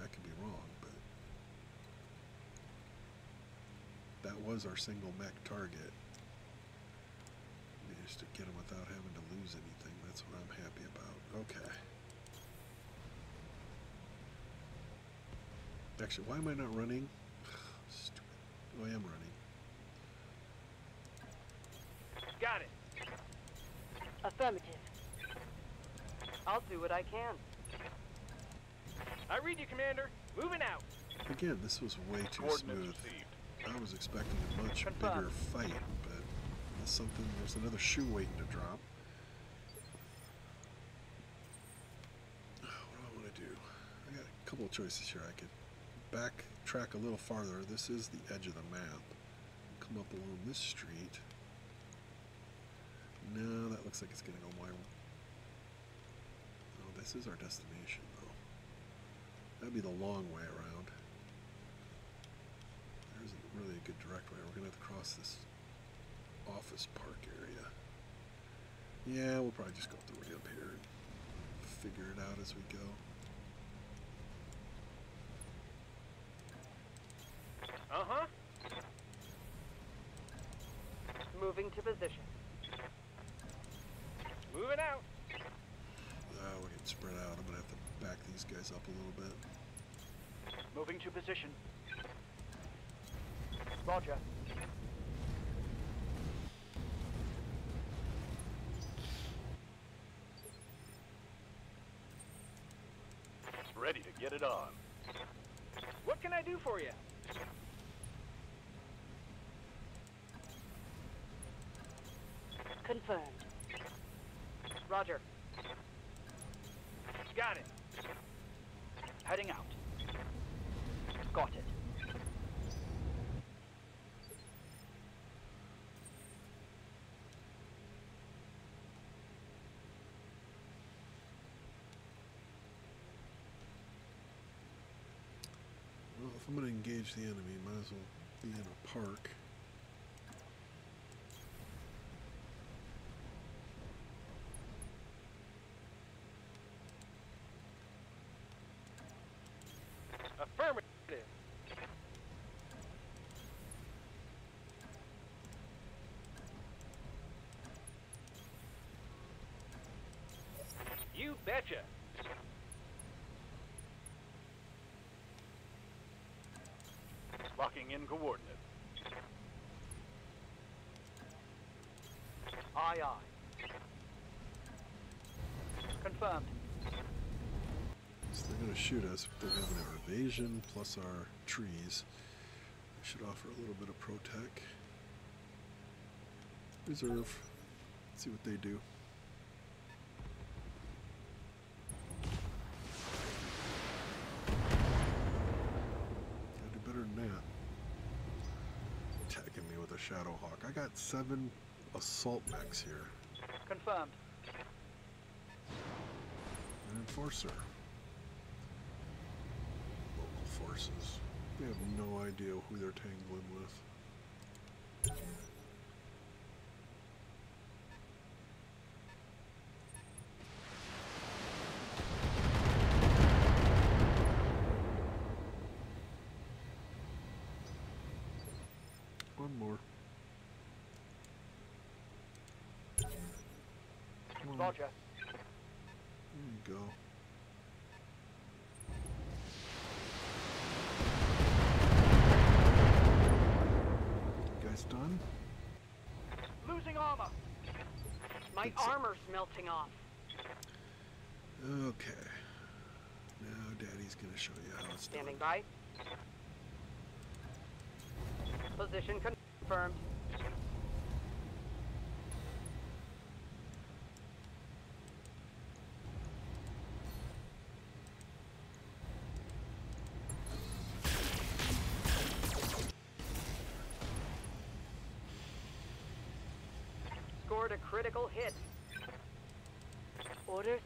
That could be wrong, but that was our single mech target. Managed to get him without having to lose anything. That's what I'm happy about. Okay. Actually, why am I not running? Stupid. Oh, I am running. Got it. Affirmative. I'll do what I can. I read you, Commander. Moving out. Again, this was way too smooth. received. I was expecting a much Confirmed. bigger fight, but there's something. There's another shoe waiting to drop. What do I want to do? I got a couple of choices here. I could backtrack a little farther. This is the edge of the map. Come up along this street. No, that looks like it's going to go my. Oh, this is our destination, though. That'd be the long way around. There isn't really a good direct way. We're gonna have to cross this office park area. Yeah, we'll probably just go the up here and figure it out as we go. Uh-huh. Moving to position. Moving out. Uh, we're getting spread out. I'm gonna have to back these guys up a little bit. Moving to position. Roger. Ready to get it on. What can I do for you? Confirmed. Roger. Got it. Heading out. Got it. Well, if I'm gonna engage the enemy, might as well be in a park. Affirmative. You betcha. Locking coordinates. Aye, aye. Confirmed. So they're gonna shoot us. They're having our evasion plus our trees. We should offer a little bit of protec. Reserve. see what they do better than that. Attacking me with a Shadow Hawk. I got seven assault mechs here. Confirmed. An enforcer. Local forces. They have no idea who they're tangling with. Roger. There you go. You guys done? Losing armor. My That's armor's it. melting off. Okay. Now Daddy's gonna show you how it's Standing done. by. Position confirmed. A critical hit. Orders?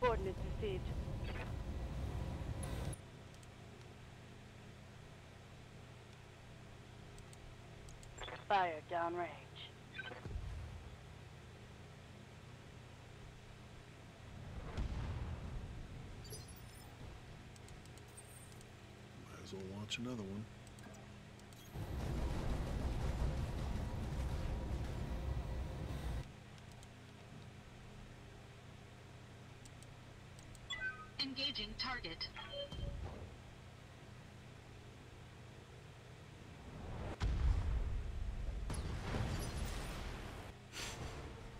Coordinates received. Fire downrange. Might as well launch another one. Engaging target.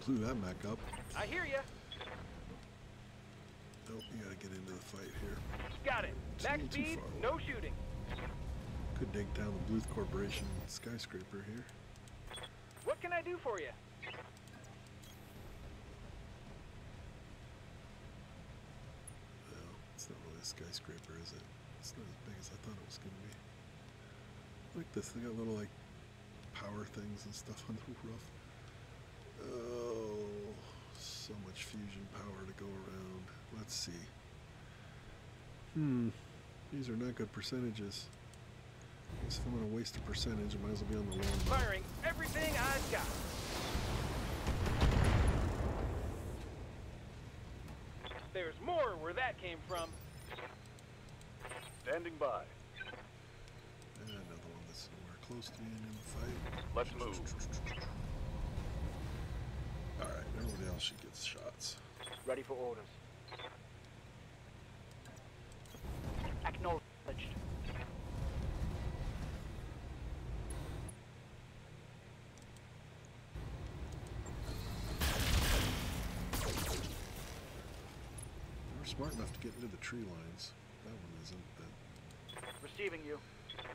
Blew that mech up. I hear ya. Nope, you gotta get into the fight here. Got it. It's Max speed, no shooting. Could take down the Bluth Corporation skyscraper here. What can I do for you? Well, it's not really a skyscraper, is it? It's not as big as I thought it was gonna be. Like this, they got little like power things and stuff on the roof. Oh, so much fusion power to go around. Let's see. Hmm, these are not good percentages. If I'm gonna waste a percentage, I might as well be on the bow. Firing everything I've got. There's more where that came from. Standing by. And another one that's nowhere close to being in the fight. Let's move. Alright, everybody else should get shots. Ready for orders. Acknowledged. We're smart enough to get into the tree lines. That one isn't, but Receiving you. the other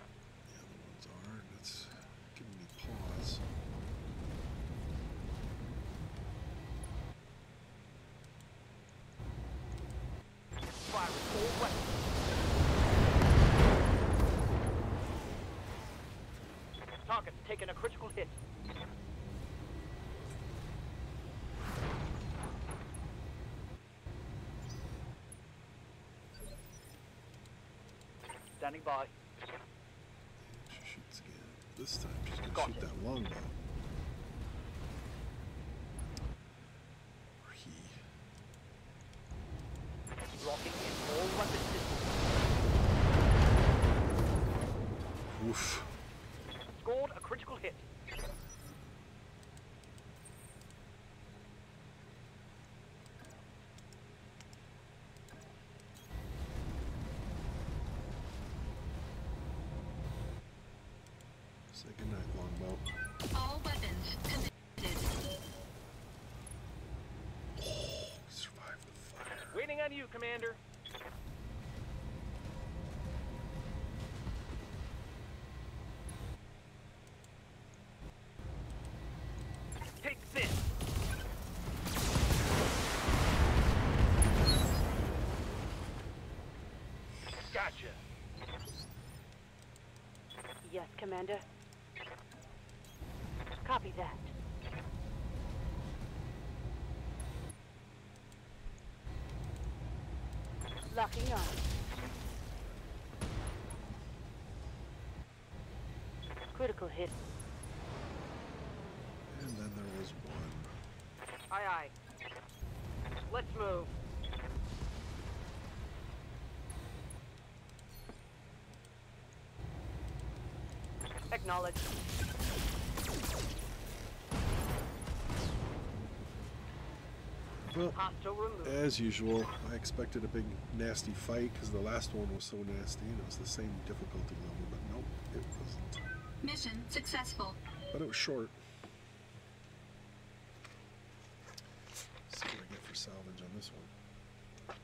ones are. and It's giving me pause. Firing all weapons. Target's taking a critical hit. Standing by. She shoots again. This time she's gonna Got shoot it. that longbow. Or he. Locking in all weapon systems. Oof. Scored a critical hit. Say goodnight, longbow. All weapons committed. Survive the fire. Waiting on you, Commander. Take this. Gotcha. Yes, Commander. Copy that. Locking on. Critical hit. And then there was one. Aye, aye. Let's move. Acknowledge. Well, as usual, I expected a big nasty fight because the last one was so nasty and it was the same difficulty level, but nope, it wasn't. Mission successful. but it was short. Let's see what I get for salvage on this one.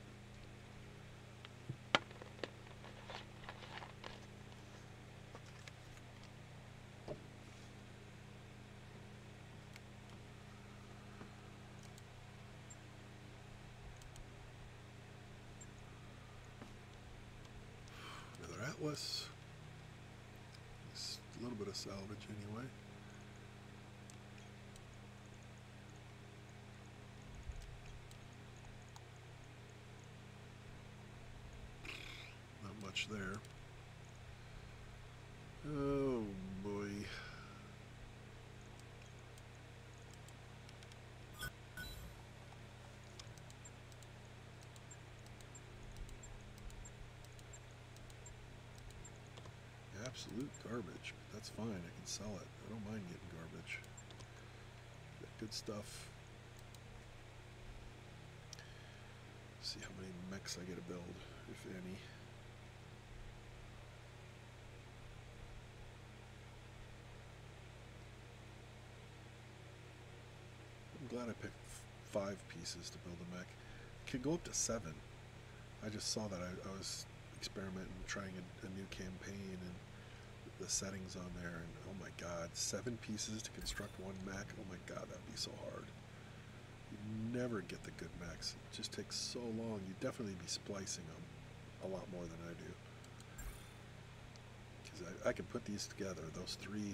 Another Atlas. It's a little bit of salvage anyway. Not much there. Oh boy. Absolute garbage, but that's fine. I can sell it. I don't mind getting garbage. Got good stuff. See how many mechs I get to build, if any. I'm glad I picked five pieces to build a mech. It can go up to seven. I just saw that I, I was experimenting, trying a, a new campaign and the settings on there, and oh my god, seven pieces to construct one mech. Oh my god, that'd be so hard. You never get the good mechs. It just takes so long. You'd definitely be splicing them a lot more than I do. Because I, I can put these together, those three.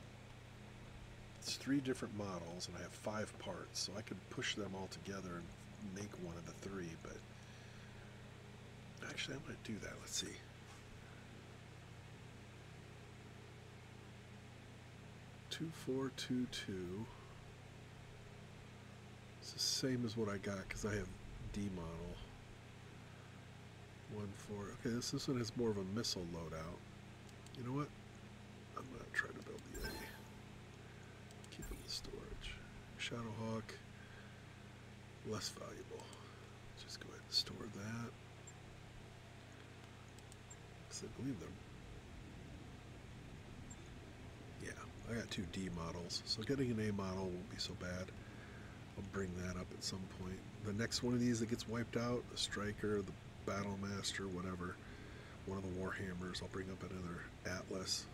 It's three different models, and I have five parts, so I could push them all together and make one of the three, but. Actually, I might do that. Let's see. Two four two two. It's the same as what I got because I have D model. One four. Okay, this this one has more of a missile loadout. You know what? I'm gonna try to build the A. Keep it in the storage. Shadowhawk. Less valuable. Just go ahead and store that. 'Cause I believe them. Yeah, I got two D models, so getting an A model won't be so bad. I'll bring that up at some point. The next one of these that gets wiped out, the Striker, the Battle Master, whatever, one of the Warhammers, I'll bring up another Atlas.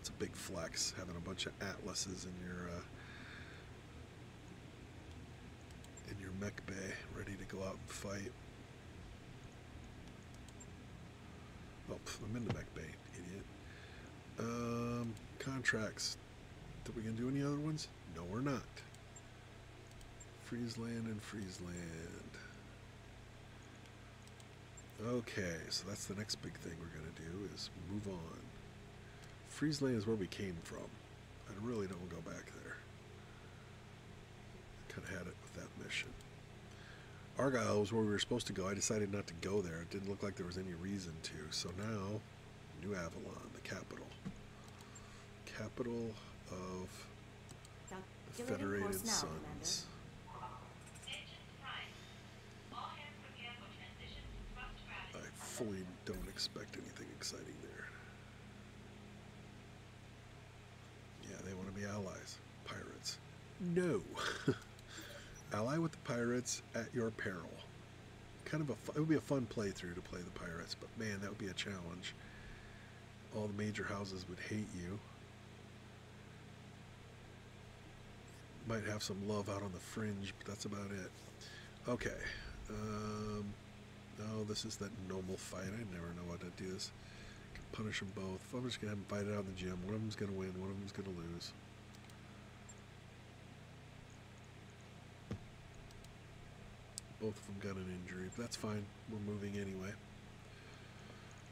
It's a big flex having a bunch of Atlases in your uh, in your mech bay, ready to go out and fight. Oh, I'm in the mech bay. Um, contracts. Did we gonna do any other ones? No, we're not. Friesland and Friesland. Okay, so that's the next big thing we're gonna do is move on. Friesland is where we came from. I really don't go back there. I Kind of had it with that mission. Argyle was where we were supposed to go. I decided not to go there. It didn't look like there was any reason to. So now, New Avalon, the capital. Capital of the Federated Suns. I fully don't expect anything exciting there. Yeah, they want to be allies. Pirates. No. Ally with the pirates at your peril. Kind of a it would be a fun playthrough to play the pirates, but man, that would be a challenge. All the major houses would hate you. Might have some love out on the fringe, but that's about it. Okay. Um, no, this is that normal fight. I never know what to do this. Can punish them both. I'm just have them fight it out in the gym. One of them's gonna win. One of them's gonna lose. Both of them got an injury, but that's fine. We're moving anyway.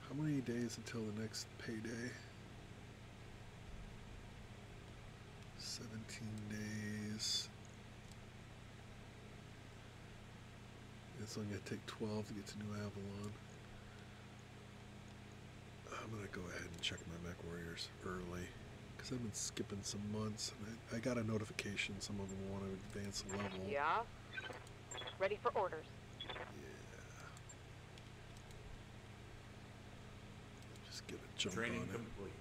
How many days until the next payday? 17 days. It's only going to take 12 to get to New Avalon. I'm going to go ahead and check my Mech Warriors early. Because I've been skipping some months. And I, I got a notification some of them want to advance a level. Yeah? Ready for orders. Yeah. Just get a jump Training on it. complete.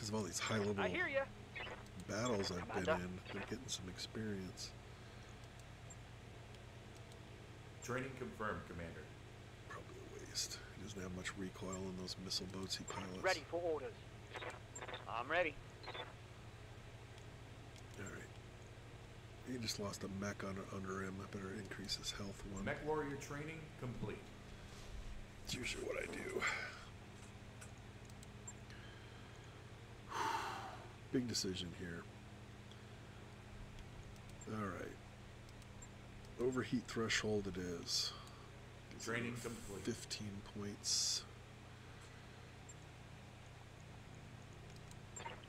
Because of all these high level I hear you. battles I've been in. They're getting some experience. Training confirmed, Commander. Probably a waste. He doesn't have much recoil in those missile boats he pilots. Ready for orders. I'm ready. Alright. He just lost a mech under, under him. I better increase his health one. Mech warrior training complete. It's usually what I do. Big decision here. Alright. Overheat threshold it is. Gives it Training a complete. 15 points.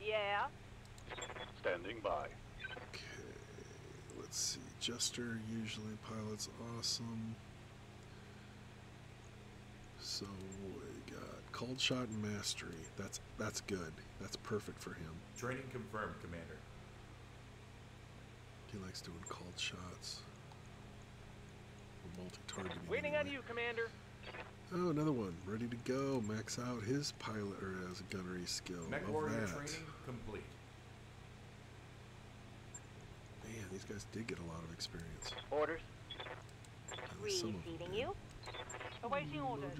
Yeah. Standing by. Okay, let's see. Jester usually pilots awesome. So we got cold shot and mastery. That's that's good. That's perfect for him. Training confirmed, Commander. He likes doing cold shots. Or multi-targeting. Waiting on you, Commander. Oh, another one. Ready to go. Max out his pilot or as a gunnery skill. Mech Love warrior that. training complete. Man, these guys did get a lot of experience. Orders. At least them you. Awaiting orders.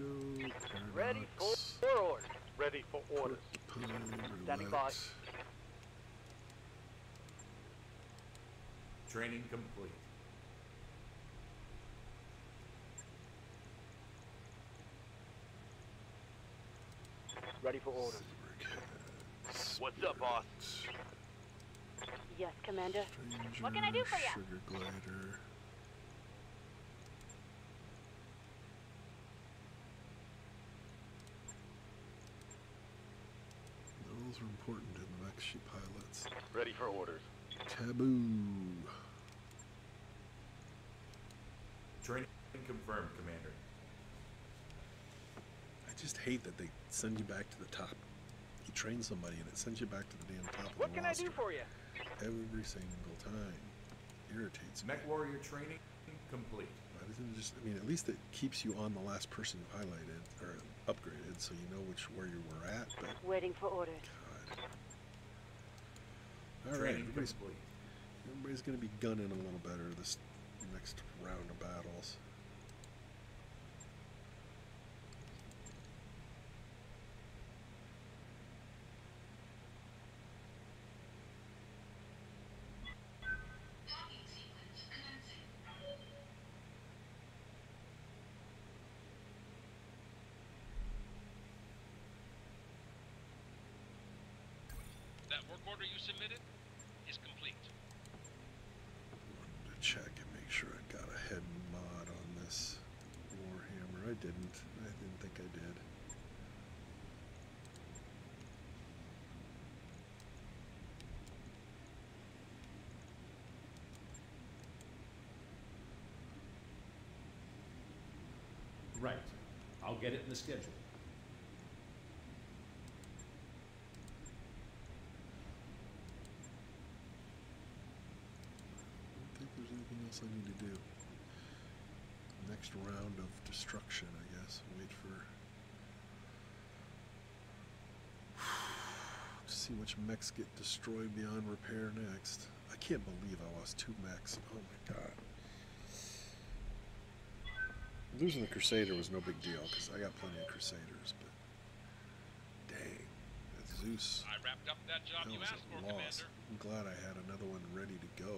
Ready for for orders. Ready for orders. Standing by. Training complete. Ready for orders. What's up, boss? Yes, Commander. Stranger, What can I do for you? Sugar glider. Those are important in the mech she pilots. Ready for orders. Taboo. Training confirmed, Commander. I just hate that they send you back to the top. You train somebody and it sends you back to the damn top What of the can I roster do for you? every single time. Irritates me. Mech warrior training complete. Why doesn't it just? I mean, at least it keeps you on the last person you highlighted or upgraded, so you know which where you were at. But Waiting for orders. God. All right, everybody's everybody's gonna be gunning a little better this next round of battles. Docking sequence commencing. That work order you submitted is complete. Wanted to check and make sure I got a head mod on this Warhammer. I didn't. I didn't think I did. Right. I'll get it in the schedule. I don't think there's anything else I need to do. Next round of destruction, I guess. Wait for. to see which mechs get destroyed beyond repair next. I can't believe I lost two mechs. Oh my god. Losing the Crusader was no big deal because I got plenty of Crusaders, but. Dang. That Zeus. I wrapped up that job That you was asked for, a loss. Commander. I'm glad I had another one ready to go.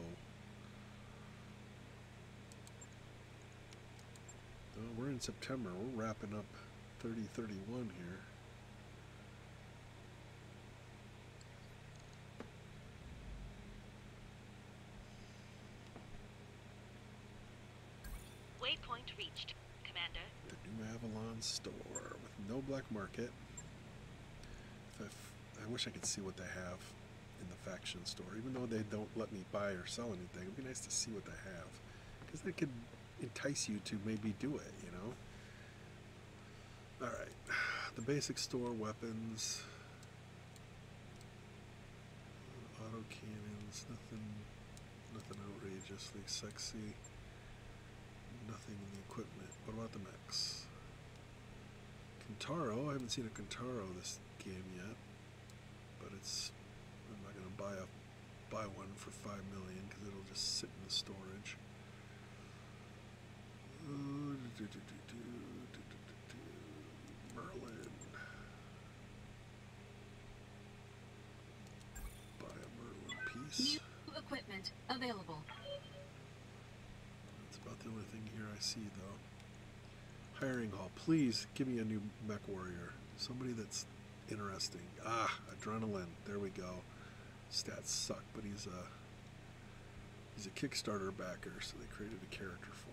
Oh, we're in September. We're wrapping up 3031 here. Waypoint reached, Commander. The new Avalon store with no black market. If I, wish I could see what they have in the faction store, even though they don't let me buy or sell anything. It'd be nice to see what they have, because that could entice you to maybe do it. You know. All right, the basic store weapons, auto cannons, nothing, nothing outrageously sexy. Nothing in the equipment. What about the mechs? Kintaro. I haven't seen a Kintaro this game yet, but it's I'm not gonna buy a buy one for five million because it'll just sit in the storage. Merlin. Buy a Merlin piece. New equipment available. That's about the only thing here I see, though. Hiring hall. Please give me a new mech warrior. Somebody that's interesting. Ah, adrenaline. There we go. Stats suck, but he's a he's a Kickstarter backer, so they created a character for.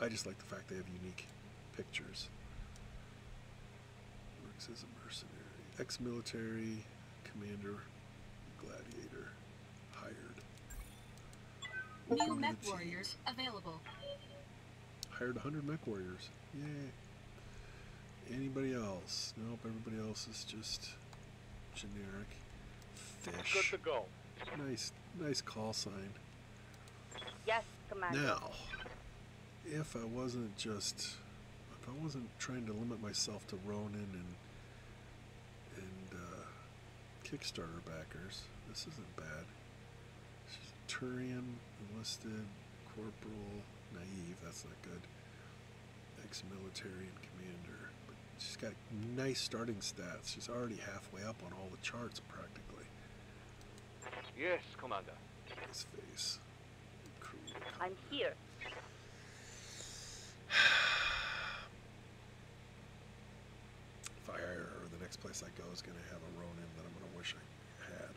I just like the fact they have unique pictures. Works as a mercenary, ex-military, commander, gladiator, hired. New Welcome mech warriors available. Hired 100 mech warriors. Yay. Anybody else? Nope, everybody else is just generic. Fish. Good to go. Nice, nice call sign. Yes, Commander. Now, if I wasn't just, if I wasn't trying to limit myself to Ronin and and uh, Kickstarter backers, this isn't bad. She's Turian, enlisted, corporal, naive. That's not good. Ex-military and commander, but she's got nice starting stats. She's already halfway up on all the charts practically. Yes, Commander. His face. Crew. I'm here. If I hire her, the next place I go is going to have a Ronin that I'm going to wish I had.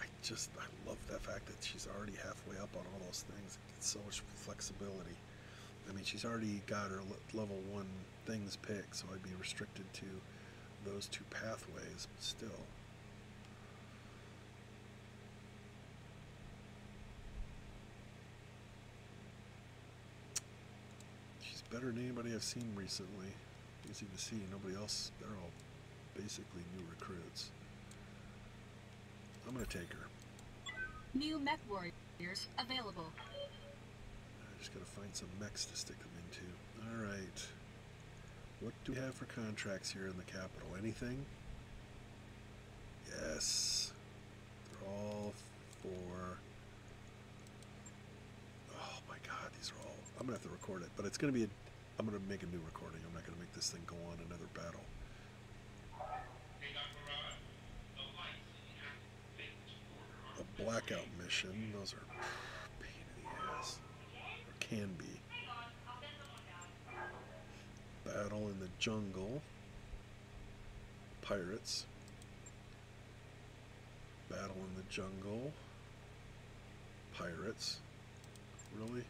I just, I love the fact that she's already halfway up on all those things. It's so much flexibility. I mean, she's already got her level one things picked, so I'd be restricted to those two pathways, but still. She's better than anybody I've seen recently. Easy to see. Nobody else. They're all basically new recruits. I'm gonna take her. New mech warriors available. I just gotta find some mechs to stick them into. All right. What do we have for contracts here in the capital? Anything? Yes. They're all for. Oh my God, these are all. I'm gonna have to record it, but it's gonna be. A, I'm gonna make a new recording. I'm not gonna make this thing go on another battle. A blackout mission. Those are pain in the ass. Or can be. Battle in the jungle. Pirates. Battle in the jungle. Pirates. Really?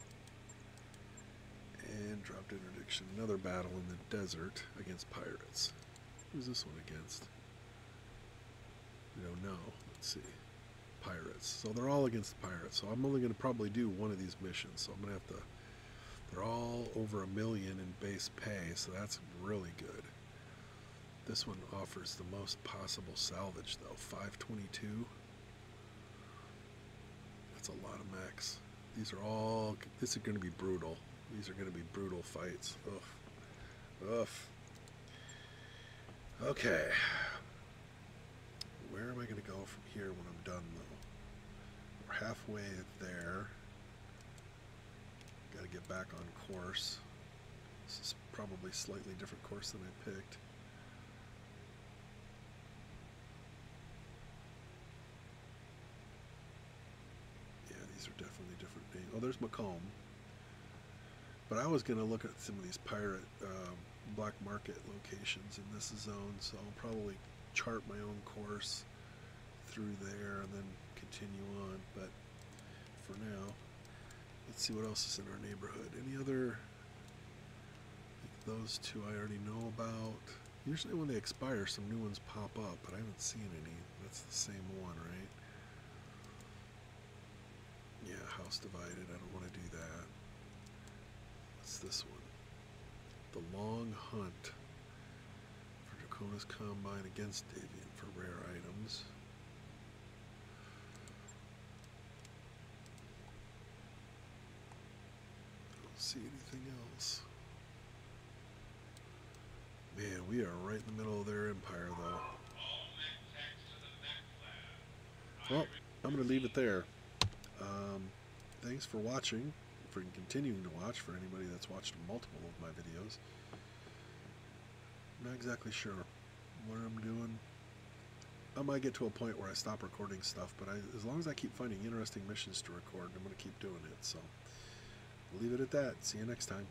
And dropped interdiction. Another battle in the desert against pirates. Who's this one against? We don't know. Let's see pirates. So they're all against the pirates. So I'm only going to probably do one of these missions. So I'm going to have to. They're all over a million in base pay, so that's really good. This one offers the most possible salvage, though. 522. That's a lot of max. These are all. This is going to be brutal. These are going to be brutal fights. Ugh. Ugh. Okay. Where am I going to go from here when I'm done, though? We're halfway there. Got to get back on course. This is probably slightly different course than I picked. Yeah, these are definitely different. Oh, there's Macomb. But I was going to look at some of these pirate um, black market locations in this zone, so I'll probably chart my own course through there and then continue on. But for now, let's see what else is in our neighborhood. Any other? Those two I already know about. Usually, when they expire, some new ones pop up, but I haven't seen any. That's the same one, right? Yeah, house divided. I don't want to do that. What's this one? The Long Hunt for Draconis Combine against Davion for rare items. I don't see anything else. Man, we are right in the middle of their empire, though. Well, I'm going to leave it there. Um, thanks for watching, for continuing to watch, for anybody that's watched multiple of my videos. I'm not exactly sure what I'm doing. I might get to a point where I stop recording stuff, but I, as long as I keep finding interesting missions to record, I'm going to keep doing it. So, leave it at that. See you next time.